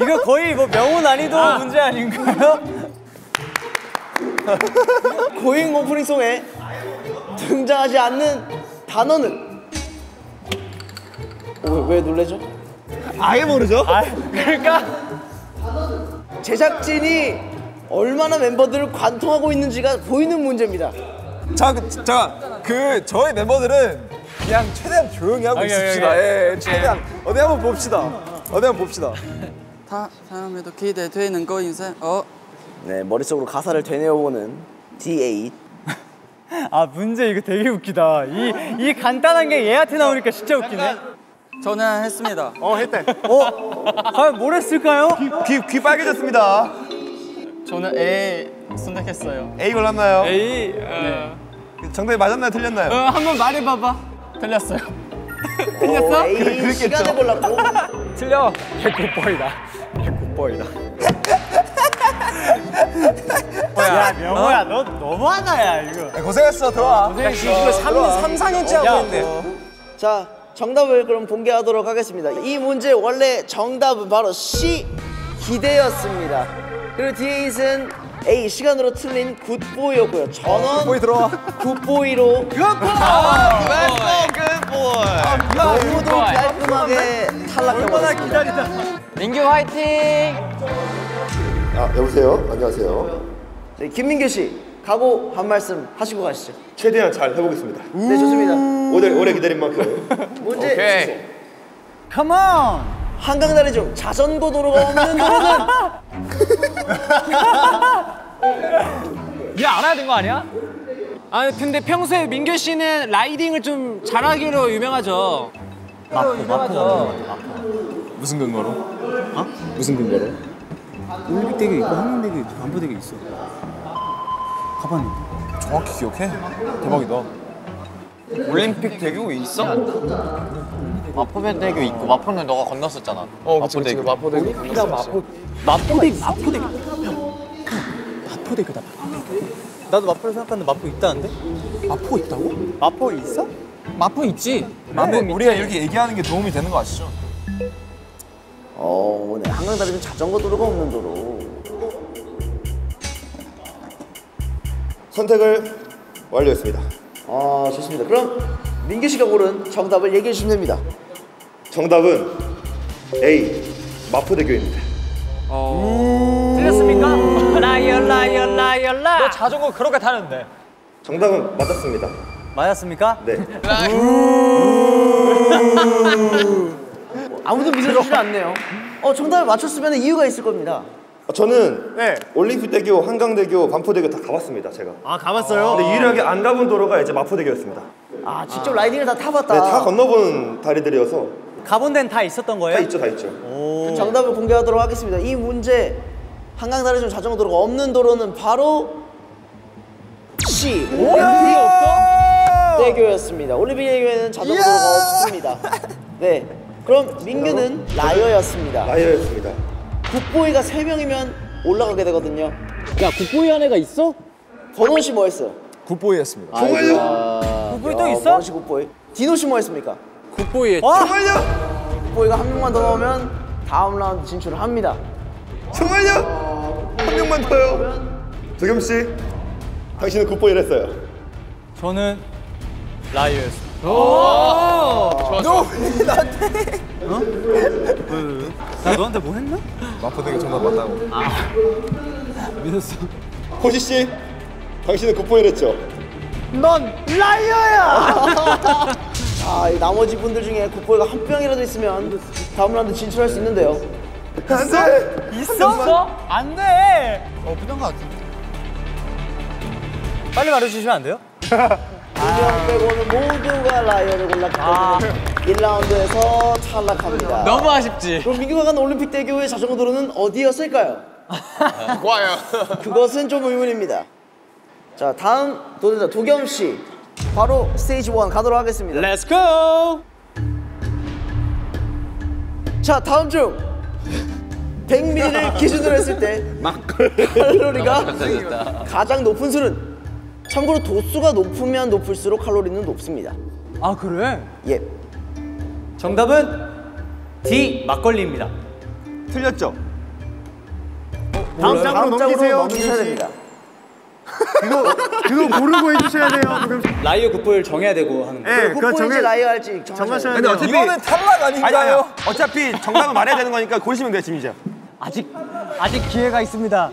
이거 거의 뭐 명호 난이도 문제 아닌가요? 고잉 오프닝송에 등장하지 않는 단어는 어, 왜, 왜 놀래죠? 아예 모르죠? 그러니까 제작진이 얼마나 멤버들을 관통하고 있는지가 보이는 문제입니다. 자, 그, 자, 그 저희 멤버들은 그냥 최대한 조용히 하고 아, 예, 있읍시다. 예, 예, 최대한 어디 한번 봅시다. 어디 한번 봅시다. 다 다음에도 기대되는 거 인생. 어. 네, 머릿속으로 가사를 되뇌어보는 D8. 아 문제 이거 되게 웃기다. 이 이 간단한 게 얘한테 나오니까 진짜 웃기네. 저는 했습니다. 어, 했대. 어? 과연 뭘 했을까요? 귀, 귀 빨개졌습니다. 저는 A 선택했어요. A 골랐나요? 에이. 어. 정답이 맞았나요? 틀렸나요? 어, 한번 말해봐봐. 틀렸어요. 틀렸어? A 시간을 골랐고 틀려. 개굿보이다. 개굿보이다. 야 명호야 너 너무하다 야 이거. 네, 고생했어. 들어와. 이거 3, 3, 4년째 하고 있는데. 자, 정답을 그럼 공개하도록 하겠습니다. 이 문제 원래 정답은 바로 C 기대였습니다. 그리고 D8은 A 시간으로 틀린 굿보이였고요. 전원 보이 들어와. 굿보이로 너무도 깔끔하게 탈락해버렸습니다. 민규 화이팅! 아 여보세요. 안녕하세요. 네, 김민규 씨 각오 한 말씀 하시고 가시죠. 최대한 잘 해보겠습니다. 네, 좋습니다. 오늘 오래 기다린 만큼 문제 오케이. 주소. Come on. 한강다리 중 자전거 도로가 없는 도로는 얘 알아야 된 거 아니야? 아 근데 평소에 민규 씨는 라이딩을 좀 잘하기로 유명하죠. 마포 마포 무슨 근거로? 어? 무슨 근거로? 올림픽 대교 있고 한강 대교 있고 반포 대교 있어. 가봤는데. 정확히 기억해? 대박이다. 올림픽 대교 있어? 마포대교 있고 마포는 너가 건넜었잖아. 어, 그치, 그치. 마포대교. 올림픽이랑 마포 마포대교 마포대교 마포대교다. 나도 마포를 생각하는데 마포 있다는데? 마포 있다고? 마포 있어? 마포 있지. 근데 우리가 이렇게 얘기하는 게 도움이 되는 거 아시죠? 어, 네, 한강 다리 중 자전거 도로가 없는 도로. 선택을 완료했습니다. 아, 좋습니다. 그럼 민규 씨가 고른 정답을 얘기해 주시면 됩니다. 정답은 A 마포대교입니다. 틀렸습니까? liar liar liar 라. 너 자전거 그렇게 타는데. 정답은 맞았습니다. 맞았습니까? 네. 아무도 믿어주지 않네요. 어, 정답을 맞췄으면 이유가 있을 겁니다. 아, 저는 올림픽대교, 한강대교, 반포대교 다 가봤습니다. 제가. 아 가봤어요? 근데 유일하게 안 가본 도로가 이제 마포대교였습니다. 아, 직접 riding을 다 타봤다. 네, 다 건너본 다리들이어서 가본 데는 다 있었던 거예요? 다 있죠, 다 있죠. 그 정답을 공개하도록 하겠습니다. 이 문제 한강 다리 중 자전거 도로가 없는 도로는 바로 C 올림픽 대교였습니다. 올림픽 대교에는 자전거 도로가 없습니다. 네, 그럼 민규는 라이어였습니다. 라이어였습니다. 굿보이가 3명이면 올라가게 되거든요. 야, good boy 한 애가 있어? 버논 씨 뭐 했어요? good boy였습니다. 정말요? good boy 또 있어? 버논 씨 good boy. 디노 씨 뭐 했습니까? 굿보이에 정말요? 굿보이가 한 명만 더 넣으면 다음 라운드 진출을 합니다. 정말요? 한 명만 더요. 도겸 씨, 당신은 good boy를 했어요. 저는 liar였어. 나 너한테 뭐 했나? 마포대교 정답 맞다고. 호시 씨, 당신은 good boy를 했죠. 넌 liar야! 아, 이 나머지 분들 중에 good boy가 한 명이라도 있으면 다음 라운드 진출할 수 있는데요. 안 돼! 있어? 안 돼. 어 그냥 거 같은데. 빨리 말해주시면 안 돼요? 두명 빼고는 모두가 liar를 골랐기 때문에 1라운드에서 탈락합니다. 너무 아쉽지. 그럼 민규가 간 올림픽 대교의 자전거 도로는 어디였을까요? 과연. 그것은 좀 의문입니다. 자, 다음 도전자 도겸 씨. 바로 스테이지 1 가도록 하겠습니다. Let's go. 자, 다음 중 100ml를 기준으로 했을 때 칼로리가 가장 높은 술은 참고로 도수가 높으면 높을수록 칼로리는 높습니다. 아 그래? 예. 정답은 D 막걸리입니다. 틀렸죠? 다음 장으로 넘기세요. 넘기셔야 됩니다. 그거 그거 고르고 해주셔야 돼요. 그럼 liar good boy를 정해야 되고 하는 거. 네, 그거 good boy인지 정해 liar 할지 정하셔야 근데 돼요. 어차피 이거는 탈락 아닌가요? 아니, 어차피 정답은 말해야 되는 거니까 고르시면 돼요, 지민이 죠 아직 아직 기회가 있습니다.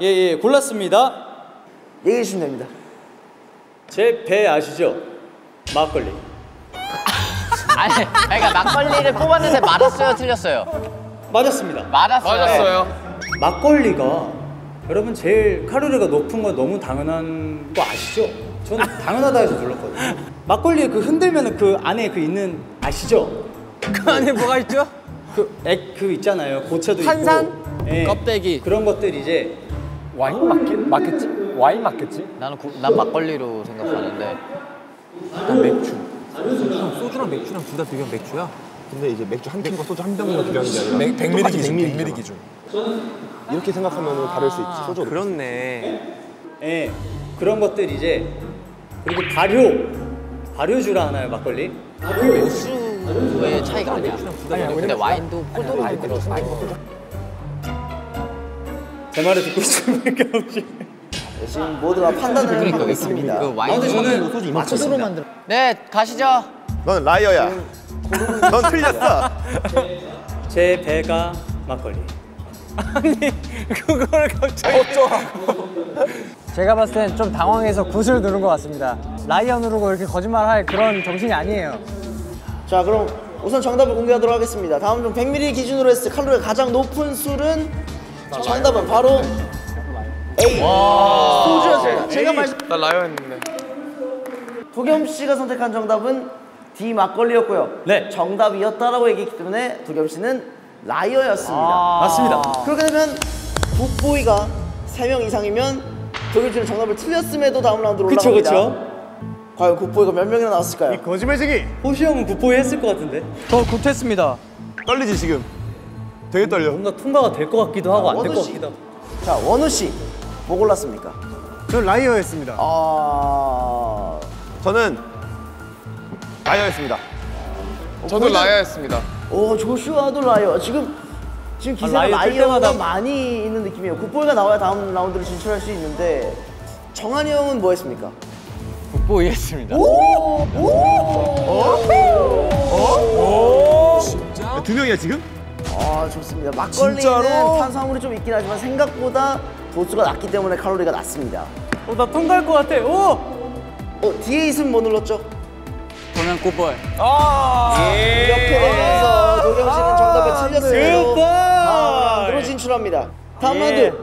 예, 예, 골랐습니다. 얘기해 주시면 됩니다. 제 배 아시죠? 막걸리. 아니, 그러니까 막걸리를 뽑았는데 맞았어요, 틀렸어요? 맞았습니다. 맞았어요. 맞았어요. 막걸리가 여러분 제일 칼로리가 높은 건 너무 당연한 거 아시죠? 저는 당연하다 해서 눌렀거든요. 막걸리 그 흔들면은 그 안에 그 있는 아시죠? 그 안에 뭐가 있죠? 그 액 그 있잖아요. 고체도 탄산? 있고. 예. 껍데기. 그런 것들 이제 와인 맞겠 맞겠지? 와인 맞겠지? 나는 구, 난 막걸리로 생각하는데 난 맥주. 소주랑 맥주랑 둘 다 비교하면 맥주야. 근데 이제 맥주 한 캔과 소주 한 병으로 비교하는 게 아니라 100ml 기준. 100ml 기준. 이렇게 생각하면 다를 수 있지, 소주. 그렇네. 예. 그런 것들 이제 그리고 발효 발효주라 하나요 막걸리? 맥주의 차이가 아니야. 근데 와인도 포도로 만들어서 제 말을 듣고 있습니까 혹시? 지금 모두가 판단을 그러니까 하고 왜 있습니다. 그아 와인 근데 저는 소주 포도로 만들어. 네, 가시죠. 넌 라이어야. 넌 틀렸어. 제 배가 막걸리. 그걸 갑자기 어쩌라고. 제가 봤을 땐 좀 당황해서 굿을 누른 것 같습니다. 라이언 누르고 이렇게 거짓말할 그런 정신이 아니에요. 자 그럼 우선 정답을 공개하도록 하겠습니다. 다음 중 100ml 기준으로 했을 때 칼로리가 가장 높은 술은 정답은 바로 A 소주였습니다. 제가 말씀 나 liar 했는데. 도겸 씨가 선택한 정답은 D 막걸리였고요. 네. 정답이었다라고 얘기했기 때문에 도겸 씨는 liar였습니다. 맞습니다. 그렇게 되면 good boy가 3명 이상이면 씨는 정답을 틀렸음에도 다음 라운드로 그쵸 올라갑니다. 그쵸. 과연 good boy가 몇 명이나 나왔을까요? 거짓말쟁이. 호시 형은 good boy 했을 것 같은데. 저 good했습니다. 떨리지, 지금? 되게 떨려. 뭔가 통과가 될 것 같기도 하고 안될 원우 것 씨. 같기도 하고. 자 원우 씨, 뭐 골랐습니까? 저 liar였습니다. 아 저는 liar였습니다. 저도 liar였습니다. 오 조슈아도 liar 지금 지금 기세가 liar 뜰 liar가 때마다- 많이 있는 느낌이에요. good boy가 나와야 다음 라운드를 진출할 수 있는데 정한이 형은 뭐 했습니까? 굿보이 했습니다. 두 명이야, 지금? 아 좋습니다. 막걸리는 진짜로? 탄수화물이 좀 있긴 하지만 생각보다 도수가 낮기 때문에 칼로리가 낮습니다. 어, 나 통과할 것 같아. 오! 어 뒤에 있으면 뭐 눌렀죠? 저는 굿보이. 이렇게 되면서 도겸 씨는 정답을 틀렸어요. 다음 라운드로 진출합니다. 다음 예. 라운드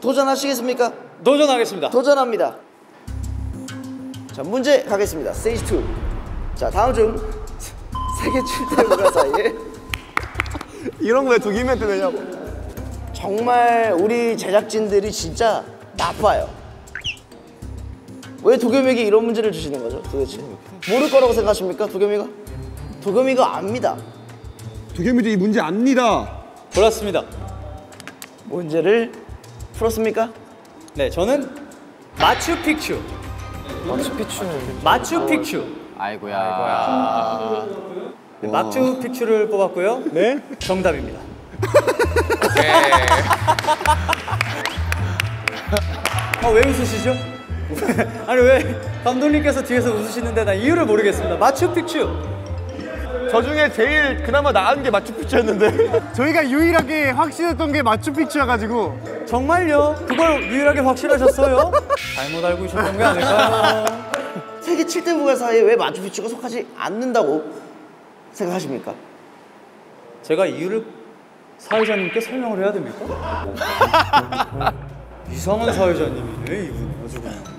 도전하시겠습니까? 도전하겠습니다. 도전합니다. 자 문제 가겠습니다. 스테이지 2. 자 다음 중 세계 7대 국가 사이에 이런 거왜 두 개면 되냐고. 정말 우리 제작진들이 진짜 나빠요. 왜 도겸이에게 이런 문제를 주시는 거죠 도대체? 모를 거라고 생각하십니까 도겸이가? 도겸이가 압니다. 두개미도 이 문제 압니다. 골랐습니다. 문제를 풀었습니까? 네, 저는 마추픽추. 마추픽추는 마추픽추. 아이고야. 네, 마추픽추를 뽑았고요. 네. 정답입니다. 아, 왜 웃으시죠? 아니 왜 감독님께서 뒤에서 웃으시는데 나 이유를 모르겠습니다. 마추픽추. 저 중에 제일 그나마 나은 게 마추픽추였는데. 저희가 유일하게 확신했던 게 마추픽추여가지고 정말요? 그걸 유일하게 확실하셨어요? 잘못 알고 있었던 게 아닐까요? 세계 7대 국가 사이에 왜 마추픽추가 속하지 않는다고 생각하십니까? 제가 이유를 사회자님께 설명을 해야 됩니까? 이상한 사회자님이네 이분 아주 그냥.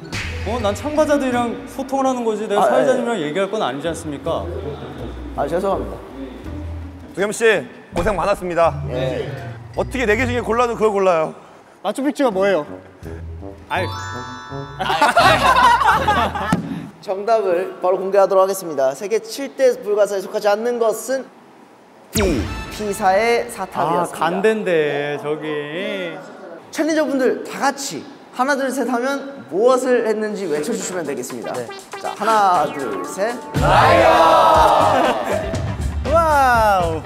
어, 난 참가자들이랑 소통을 하는 거지 내가 아, 사회자님이랑 얘기할 건 아니지 않습니까? 아 죄송합니다. 두겸 씨 고생 많았습니다. 어떻게 네 개 중에 골라도 그걸 골라요. 마추픽추가 뭐예요? 아이 정답을 바로 공개하도록 하겠습니다. 세계 7대 불가사에 속하지 않는 것은 B. 피사의 아 사탑이었습니다. 간대인데 저기 챌린저분들 다 같이 하나 둘 셋 하면 무엇을 했는지 외쳐주시면 되겠습니다. 자 하나 둘 셋. 와우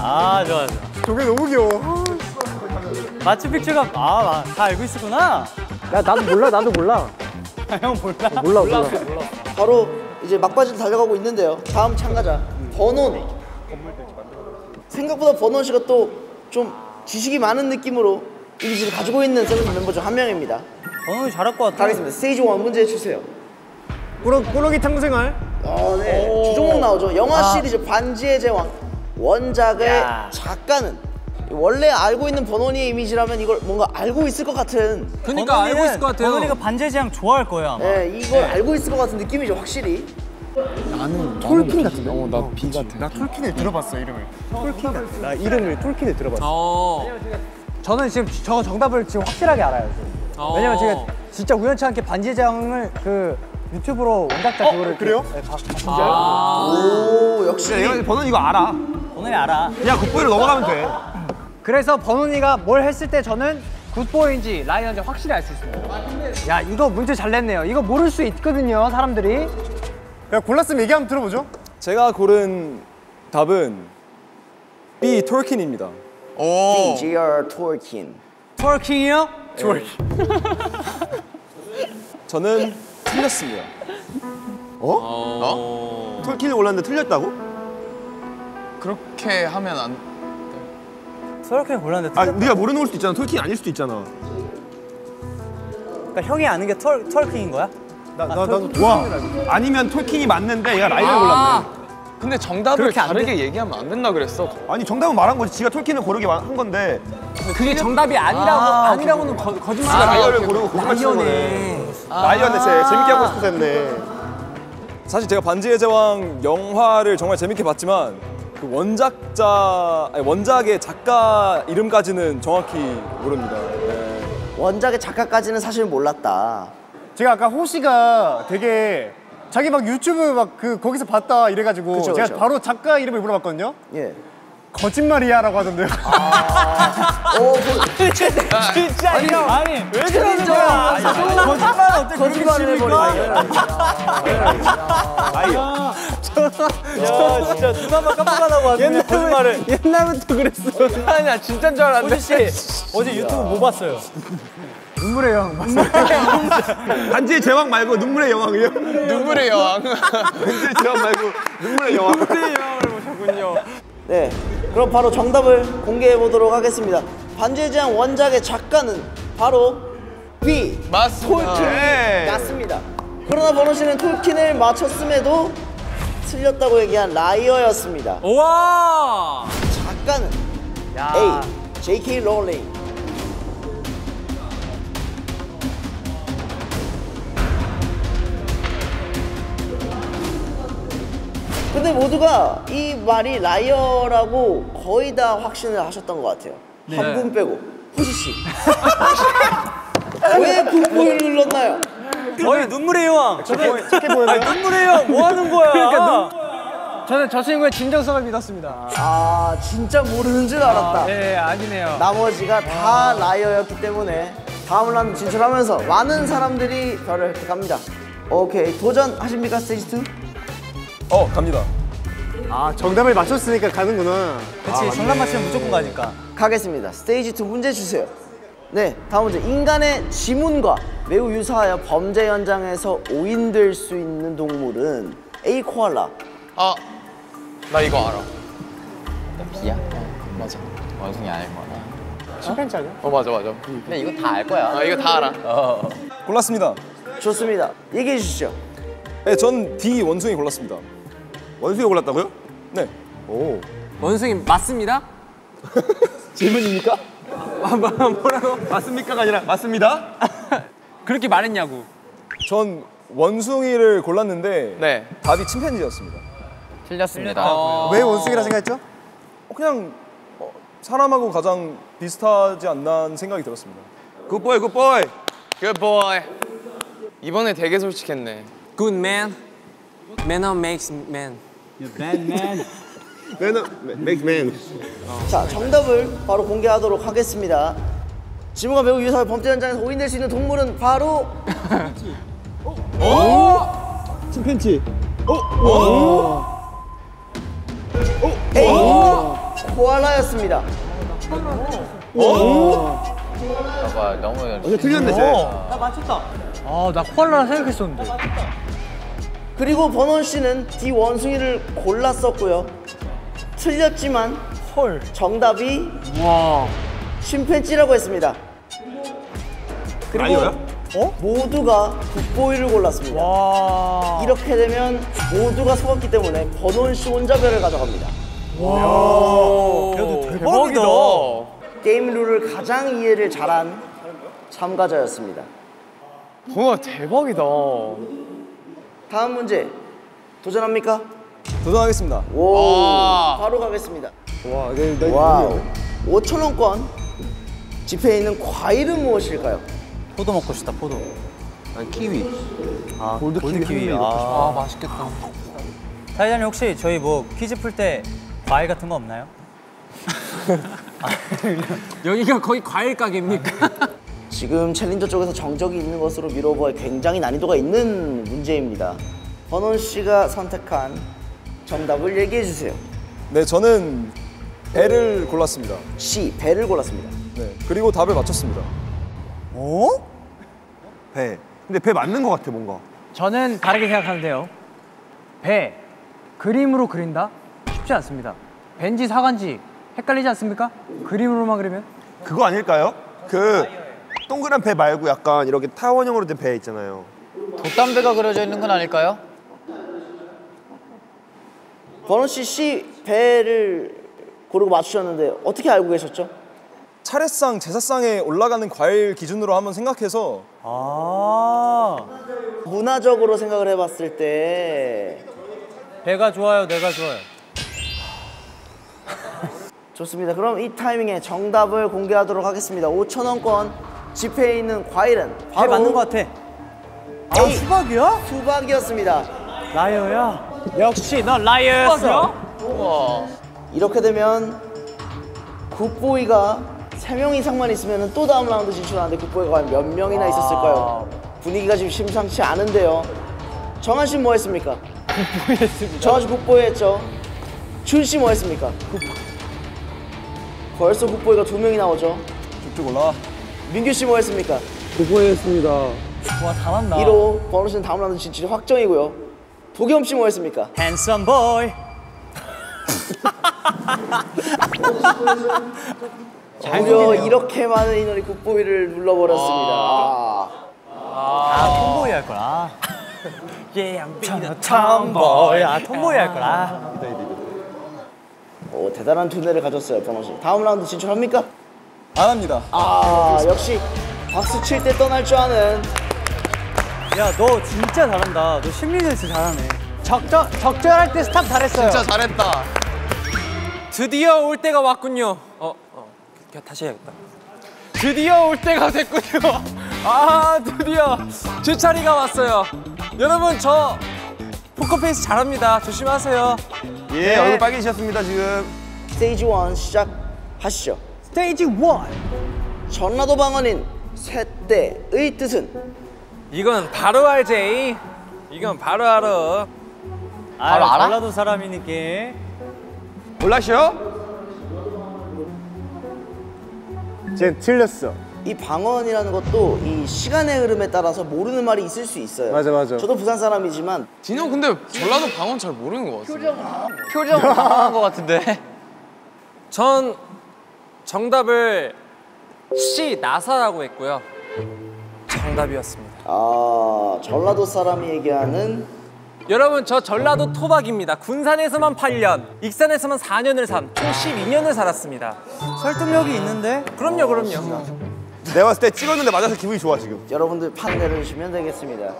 아 좋아 좋아 저게 너무 귀여워. 마추픽추가 아다 알고 있었구나 야 나도 몰라 나도 몰라. 형 몰라. 몰라 몰라. 바로 이제 막바지를 달려가고 있는데요. 다음 참가자 버논. 생각보다 버논 씨가 또 좀 지식이 많은 느낌으로 이미지를 가지고 있는 세븐틴 멤버 중 한 명입니다. 어 잘할 것 같아. 가겠습니다. 스테이지 1 문제 주세요. 꾸러, 꾸러기 탕생활. 어, 네. 주종목 나오죠. 영화 시리즈 반지의 제왕 원작의 작가는 원래 알고 있는 버논이의 이미지라면 이걸 뭔가 알고 있을 것 같은 그러니까 알고 있을 것 같아요. 버논이가 반지의 제왕 좋아할 거야 아마. 네, 이걸 알고 있을 것 같은 느낌이죠, 확실히. 톨킨 같은데? 어, 나 B 같아. 나 톨킨을 들어봤어, 이름을. 톨킨 같아. 나 이름을 톨킨을 들어봤어. 어. 저는 지금 저 정답을 지금 확실하게 알아요. 지금. 어. 왜냐면 제가 진짜 우연치 않게 반지의 제왕을 그 유튜브로 원작자 그거를 그래요? 네, 봐- 봤는데 오, 역시. 야, 얘가 버논 이거 알아. 버논이 알아. 그냥 good boy로 넘어가면 돼. 그래서 버논이가 뭘 했을 때 저는 good boy인지 liar인지 확실히 알 수 있습니다. 야 이거 문제 잘 냈네요. 이거 모를 수 있거든요, 사람들이. 야, 골랐으면 얘기 한번 들어보죠. 제가 고른 답은 B 톨킨입니다. 오. G.R. 톨킨. 톨킹이요? 저는 틀렸습니다. 어? 톨킨을 골랐는데 틀렸다고? 그렇게 하면 안. 톨킨 골랐는데 아, 틀렸다. 네가 모르는 걸 수도 있잖아. 톨킨 아닐 수도 있잖아. 그러니까 형이 아는 게 톨, 톨킨인 거야? 나, 나, 나, 와. 아니면 톨킨이 맞는데 얘가 라이언을 골랐네. 근데 정답을 다르게 얘기하면 안 된다 그랬어. 아니, 정답은 말한 거지. 지가 톨킨을 고르게 마- 한 건데. 그게 정답이 아니라고 아, 니라고는 거, 거짓말. 라이언을 고르고 거짓말 치는 거네. 라이언을 제 재밌게 하고 싶어서 했네. 사실 제가 반지의 제왕 영화를 정말 재밌게 봤지만 그 원작자 아니, 원작의 작가 이름까지는 정확히 모릅니다. 네. 원작의 작가까지는 사실 몰랐다. 제가 아까 호시가 되게 자기 막 유튜브 막 그 거기서 봤다 이래가지고 그쵸, 제가 그쵸. 바로 작가 이름을 물어봤거든요. 예. 거짓말이야라고 하던데요. 오, 그, 진짜 아니, 아니 왜 그러는 거야? 거짓말 어때? 거짓말을 해버리네. 야 진짜 눈 한번 깜빡하고 왔는데 거짓말을. 옛날부터 그랬어. 아니야 진짜인 줄 알았는데. 어제 유튜브 뭐 봤어요? 눈물의 영. 반지의 제왕 말고 눈물의 여왕이요? 눈물의 여왕. 반지의 제왕 말고 눈물의 여왕. 네. 그럼 바로 정답을 공개해 보도록 하겠습니다. 반지의 제왕 원작의 작가는 바로 B. 맞습니다. 톨킨 네. 맞습니다. 그러나 버논 씨는 톨킨을 맞췄음에도 틀렸다고 얘기한 라이어였습니다. 우와. 작가는 A. J.K. 롤링. 근데 모두가 이 말이 liar라고 거의 다 확신을 하셨던 것 같아요. 한분 빼고 호시 씨. 왜 good boy를 눌렀나요? 거의 눈물의 여왕. 착해 보여요? 눈물의 여왕 뭐 하는 거야? 그러니까 저는 저 친구의 진정성을 믿었습니다. 아 진짜 모르는 줄 알았다. 네 아니네요. 나머지가 다 라이어였기 때문에 다음 라운드 진출하면서 많은 사람들이 별을 획득합니다. 오케이 도전하십니까 스테이지 2? 어 갑니다. 아 정답을 맞췄으니까 가는구나. 그렇지 정답 맞히면 무조건 가니까. 가겠습니다. 스테이지 2 문제 주세요. 네, 다음 문제. 인간의 지문과 매우 유사하여 범죄 현장에서 오인될 수 있는 동물은 A. 코알라, 아, 나 이거 알아. B야? 맞아. 원숭이 아닐 거나. 침팬지야? 어 맞아 맞아. 근데 이거 다 알 거야. 아 이거 다 알아. 어. 골랐습니다. 좋습니다. 얘기해 주시죠. 네, 전 D 원숭이 골랐습니다. 원숭이 골랐다고요? 네. 오. 원숭이 맞습니다. 질문입니까? 아, 뭐, 뭐라고? 맞습니까가 아니라 맞습니다. 그렇게 말했냐고. 전 원숭이를 골랐는데 네. 답이 침팬지였습니다. 틀렸습니다. 왜 원숭이라 생각했죠? 어, 그냥 어, 사람하고 가장 비슷하지 않나 생각이 들었습니다. 굿보이 굿보이. Good boy. 이번에 되게 솔직했네. Good man. Makes man. 매너 맥맨. 자, 정답을 바로 공개하도록 하겠습니다. 지문과 매우 유사한 범죄 현장에서 오인될 수 있는 동물은 바로 침팬지. A. 코알라였습니다. 봐봐 너무 이거 틀렸네, 쟤. 나 맞췄다. 아, 나 코알라 생각했었는데. 그리고 버논 씨는 D 원숭이를 골랐었고요. 틀렸지만 헐. 정답이 와. 침팬지라고 했습니다. 그리고 아니요? 모두가 북보이를 골랐습니다. 와. 이렇게 되면 모두가 속았기 때문에 버논 씨 혼자별을 가져갑니다. 와. 그래도 대박이다. 게임 룰을 가장 이해를 잘한 참가자였습니다. 와 대박이다. 다음 문제 도전합니까? 도전하겠습니다. 오, 와. 바로 가겠습니다. 와, 내, 내, 와우. 5천 원권 지폐에 있는 과일은 무엇일까요? 포도 먹고 싶다 포도. 키위. 아 골드 키위 키위. 한입 아, 아, 맛있겠다. 사회자님 혹시 저희 뭐 퀴즈 풀 때 과일 같은 거 없나요? 여기가 거의 과일 가게입니까? 지금 챌린저 쪽에서 정적이 있는 것으로 미뤄보아 굉장히 난이도가 있는 문제입니다. 버논 씨가 선택한 정답을 얘기해 주세요. 네, 저는 배를 골랐습니다. C, 배를 골랐습니다. 네, 그리고 답을 맞췄습니다. 어? 배. 근데 배 맞는 것 같아, 뭔가. 저는 다르게 생각하는데요. 배 그림으로 그린다? 쉽지 않습니다. 벤지 사관지 헷갈리지 않습니까? 그림으로만 그리면? 그거 아닐까요? 그 동그란 배 말고 약간 이렇게 타원형으로 된 배 있잖아요. 돛담배가 그려져 있는 건 아닐까요? 버논 씨 C, 배를 고르고 맞추셨는데 어떻게 알고 계셨죠? 차례상, 제사상에 올라가는 과일 기준으로 한번 생각해서 아 문화적으로 생각을 해봤을 때 배가 좋아요 내가 좋아요. 좋습니다. 그럼 이 타이밍에 정답을 공개하도록 하겠습니다. 5천 원권 지폐에 있는 과일은 배 바로 맞는 것 같아. A, 아 수박이야? 수박이었습니다. 라이어야. 역시 넌 라이어였어. 이렇게 되면 굿보이가 3명 이상만 있으면 또 다음 라운드 진출하는데 good boy가 과연 몇 명이나 있었을까요? 분위기가 지금 심상치 않은데요. 정한 씨뭐 했습니까? good boy 했습니다. 정한 씨 good boy 했죠. 준 씨 뭐 했습니까? good boy. 벌써 good boy가 두 명이 나오죠. 쭉쭉 올라와. 민규 씨 뭐 했습니까? 고고했습니다. 와 잘한다. 이로 버논 씨는 다음 라운드 진출이 확정이고요. 도겸 씨 뭐 했습니까? handsome boy. 무려 이렇게 많은 인원이 good boy를 눌러버렸습니다. 아. 아 tomboy 할 거라. 예, 양빈이다 tomboy. 아 tomboy 할 거라. 오, 대단한 두뇌를 가졌어요, 버논 씨. 다음 라운드 진출합니까? 안 합니다. 아, 역시 박수 칠 때 떠날 줄 아는 야 너 진짜 잘한다. 너 심리전 잘하네. 적절 적절할 때 stop 잘했어요. 진짜 잘했다. 드디어 올 때가 왔군요. 어, 어, 다시 해야겠다. 드디어 올 때가 됐군요. 아, 드디어 제 차례가 왔어요. 여러분 저 포커페이스 잘합니다. 조심하세요. 예, 얼굴 빨개지셨습니다, 지금. 스테이지 1 시작하시죠. 스테이지 1. 전라도 방언인 쇳대의 뜻은 이건 바로 알지. 이건 바로 알아. 아, 바로 알아? 전라도 사람이니까. 몰라시오? 쟤 틀렸어. 이 방언이라는 것도 이 시간의 흐름에 따라서 모르는 말이 있을 수 있어요. 맞아, 맞아. 저도 부산 사람이지만 진호 근데 전라도 방언 잘 모르는 것 같아. 표정 당황한 것 같은데. 전 정답을 C 나사라고 했고요. 정답이었습니다. 아 전라도 사람이 얘기하는 여러분 저 전라도 토박입니다. 군산에서만 8년, 익산에서만 4년을 삼, 총 12년을 살았습니다. 설득력이 있는데? 그럼요, 그럼요. 내가 봤을 때 찍었는데 맞아서 기분이 좋아, 지금. 여러분들 판 내려주시면 되겠습니다.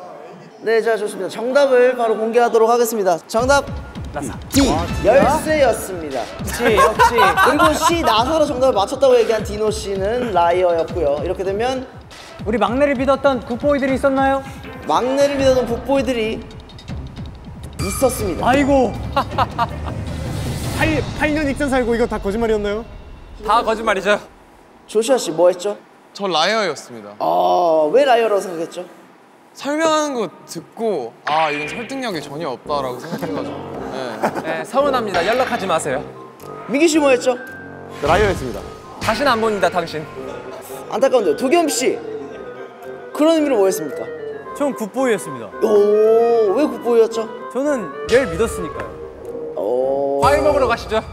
네, 자 좋습니다. 정답을 바로 공개하도록 하겠습니다. 정답 D 열쇠였습니다. 역시 역시 그리고 C 나사로 정답을 맞췄다고 얘기한 디노 씨는 라이어였고요. 이렇게 되면 우리 막내를 믿었던 good boy들이 있었나요? 막내를 믿었던 good boy들이 있었습니다. 아이고. 8, 8년 익산 살고 이거 다 거짓말이었나요? 다 거짓말이죠. 조슈아 씨 뭐 했죠? 저 liar였습니다. 아, 왜 liar라고 생각했죠? 설명하는 거 듣고 아 이건 설득력이 전혀 없다라고 생각해가지고. 네. 네, 서운합니다. 연락하지 마세요. 민규 씨 뭐 했죠? liar였습니다. 다시는 안 봅니다, 당신. 안타까운데요. 도겸 씨. 그런 의미로 뭐였습니까? 전 good boy였습니다. 오, 왜 good boy였죠? 저는 얘를 믿었으니까요. 오. 과일 먹으러 가시죠.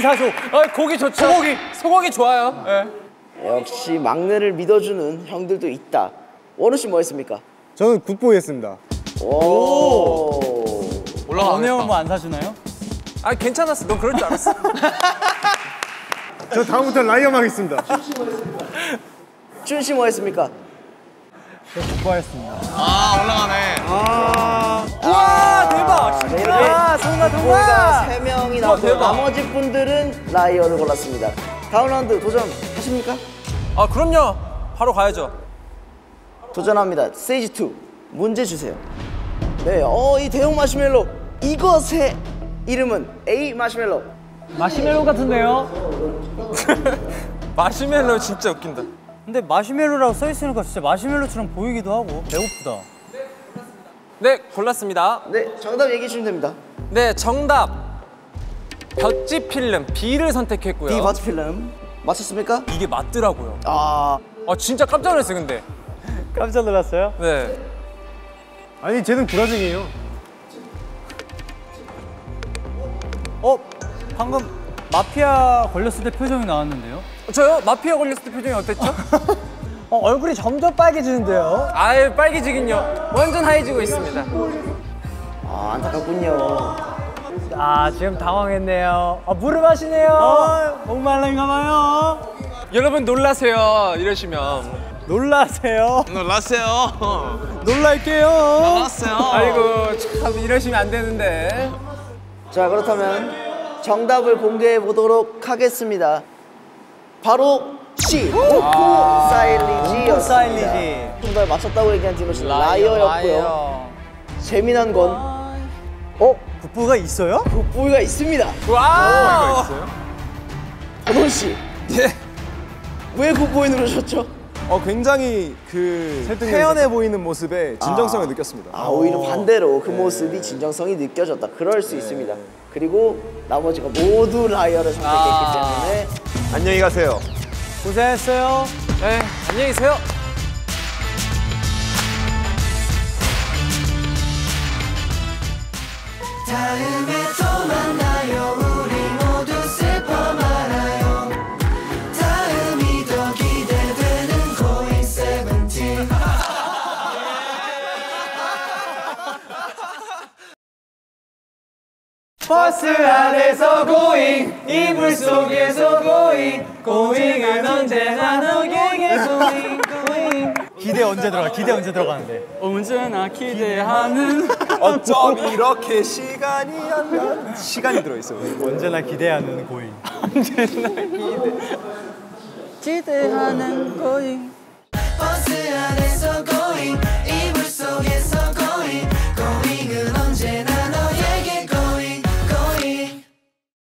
사줘. 아, 고기 좋죠. 소고기. 소고기 좋아요. 예. 역시 막내를 믿어주는 형들도 있다. 원우 씨 뭐였습니까? 저는 good boy였습니다. 오. 올라가. 원우 형은 뭐 안 사주나요? 아, 괜찮았어. 너 그럴 줄 알았어. 저 다음부터 liar만 하겠습니다. 준씨 뭐였습니까? 저 good boy였습니다. 아 올라가네. 와 대박! 네, 이렇게 아, 정말. 세 명이 나왔고 대박. 나머지 분들은 liar를 골랐습니다. 다음 라운드 도전하십니까? 아, 그럼요. 바로 가야죠. 도전합니다. 스테이지 2 문제 주세요. 네, 어 이 대형 마시멜로 이것의 이름은 A 마시멜로. 마시멜로 같은데요? 마시멜로 진짜 웃긴다. 근데 마시멜로라고 써 있으니까 진짜 마시멜로처럼 보이기도 하고 배고프다. 네, 골랐습니다. 네, 정답 얘기해 주시면 됩니다. 네, 정답. 벽지 필름 B를 선택했고요. D 바트 필름 맞췄습니까? 이게 맞더라고요. 아, 아, 진짜 깜짝 놀랐어요, 근데. 깜짝 놀랐어요? 네. 아니 쟤는 구라쟁이에요. 어? 방금 마피아 걸렸을 때 표정이 나왔는데요? 저요? 마피아 걸렸을 때 표정이 어땠죠? 어, 얼굴이 점점 빨개지는데요? 아유, 빨개지긴요. 완전 하얘지고 있습니다. 아 안타깝군요. 아, 지금 당황했네요. 아, 물을 마시네요. 아, 목말라인가 봐요. 여러분 놀라세요, 이러시면. 놀라세요. 놀랐어요. 놀랄게요. 놀랐어요. 아이고, 참 이러시면 안 되는데. 자 그렇다면 정답을 공개해 보도록 하겠습니다. 바로 C 오코. 오코 사일리지. 정답 맞췄다고 얘기한 디노 씨는 라이어였고요. 재미난 건 어? good boy가 있어요? good boy가 있습니다. wow! 도겸 씨. 예. 왜 good boy 누르셨죠? 어 굉장히 그 태연해 보이는 모습에 진정성을 느꼈습니다. 아 오히려 반대로 그 모습이 진정성이 느껴졌다. 그럴 수 있습니다. 그리고 나머지가 모두 liar를 선택했기 때문에 안녕히 가세요. 고생했어요. 네, 안녕히 계세요. 다음에 또 만나요 우리 버스 안에서 고잉 이불 속에서 고잉 고잉은 언제나 너에게 고잉 고잉. 기대 언제 들어가? 기대 언제 들어가는데? 언제나 기대하는 어쩜 이렇게 시간이 안 시간이 들어있어. 언제나 기대하는 고잉. 언제나 기대 기대하는 고잉. 버스 안에서 고잉 이불 속에서 고잉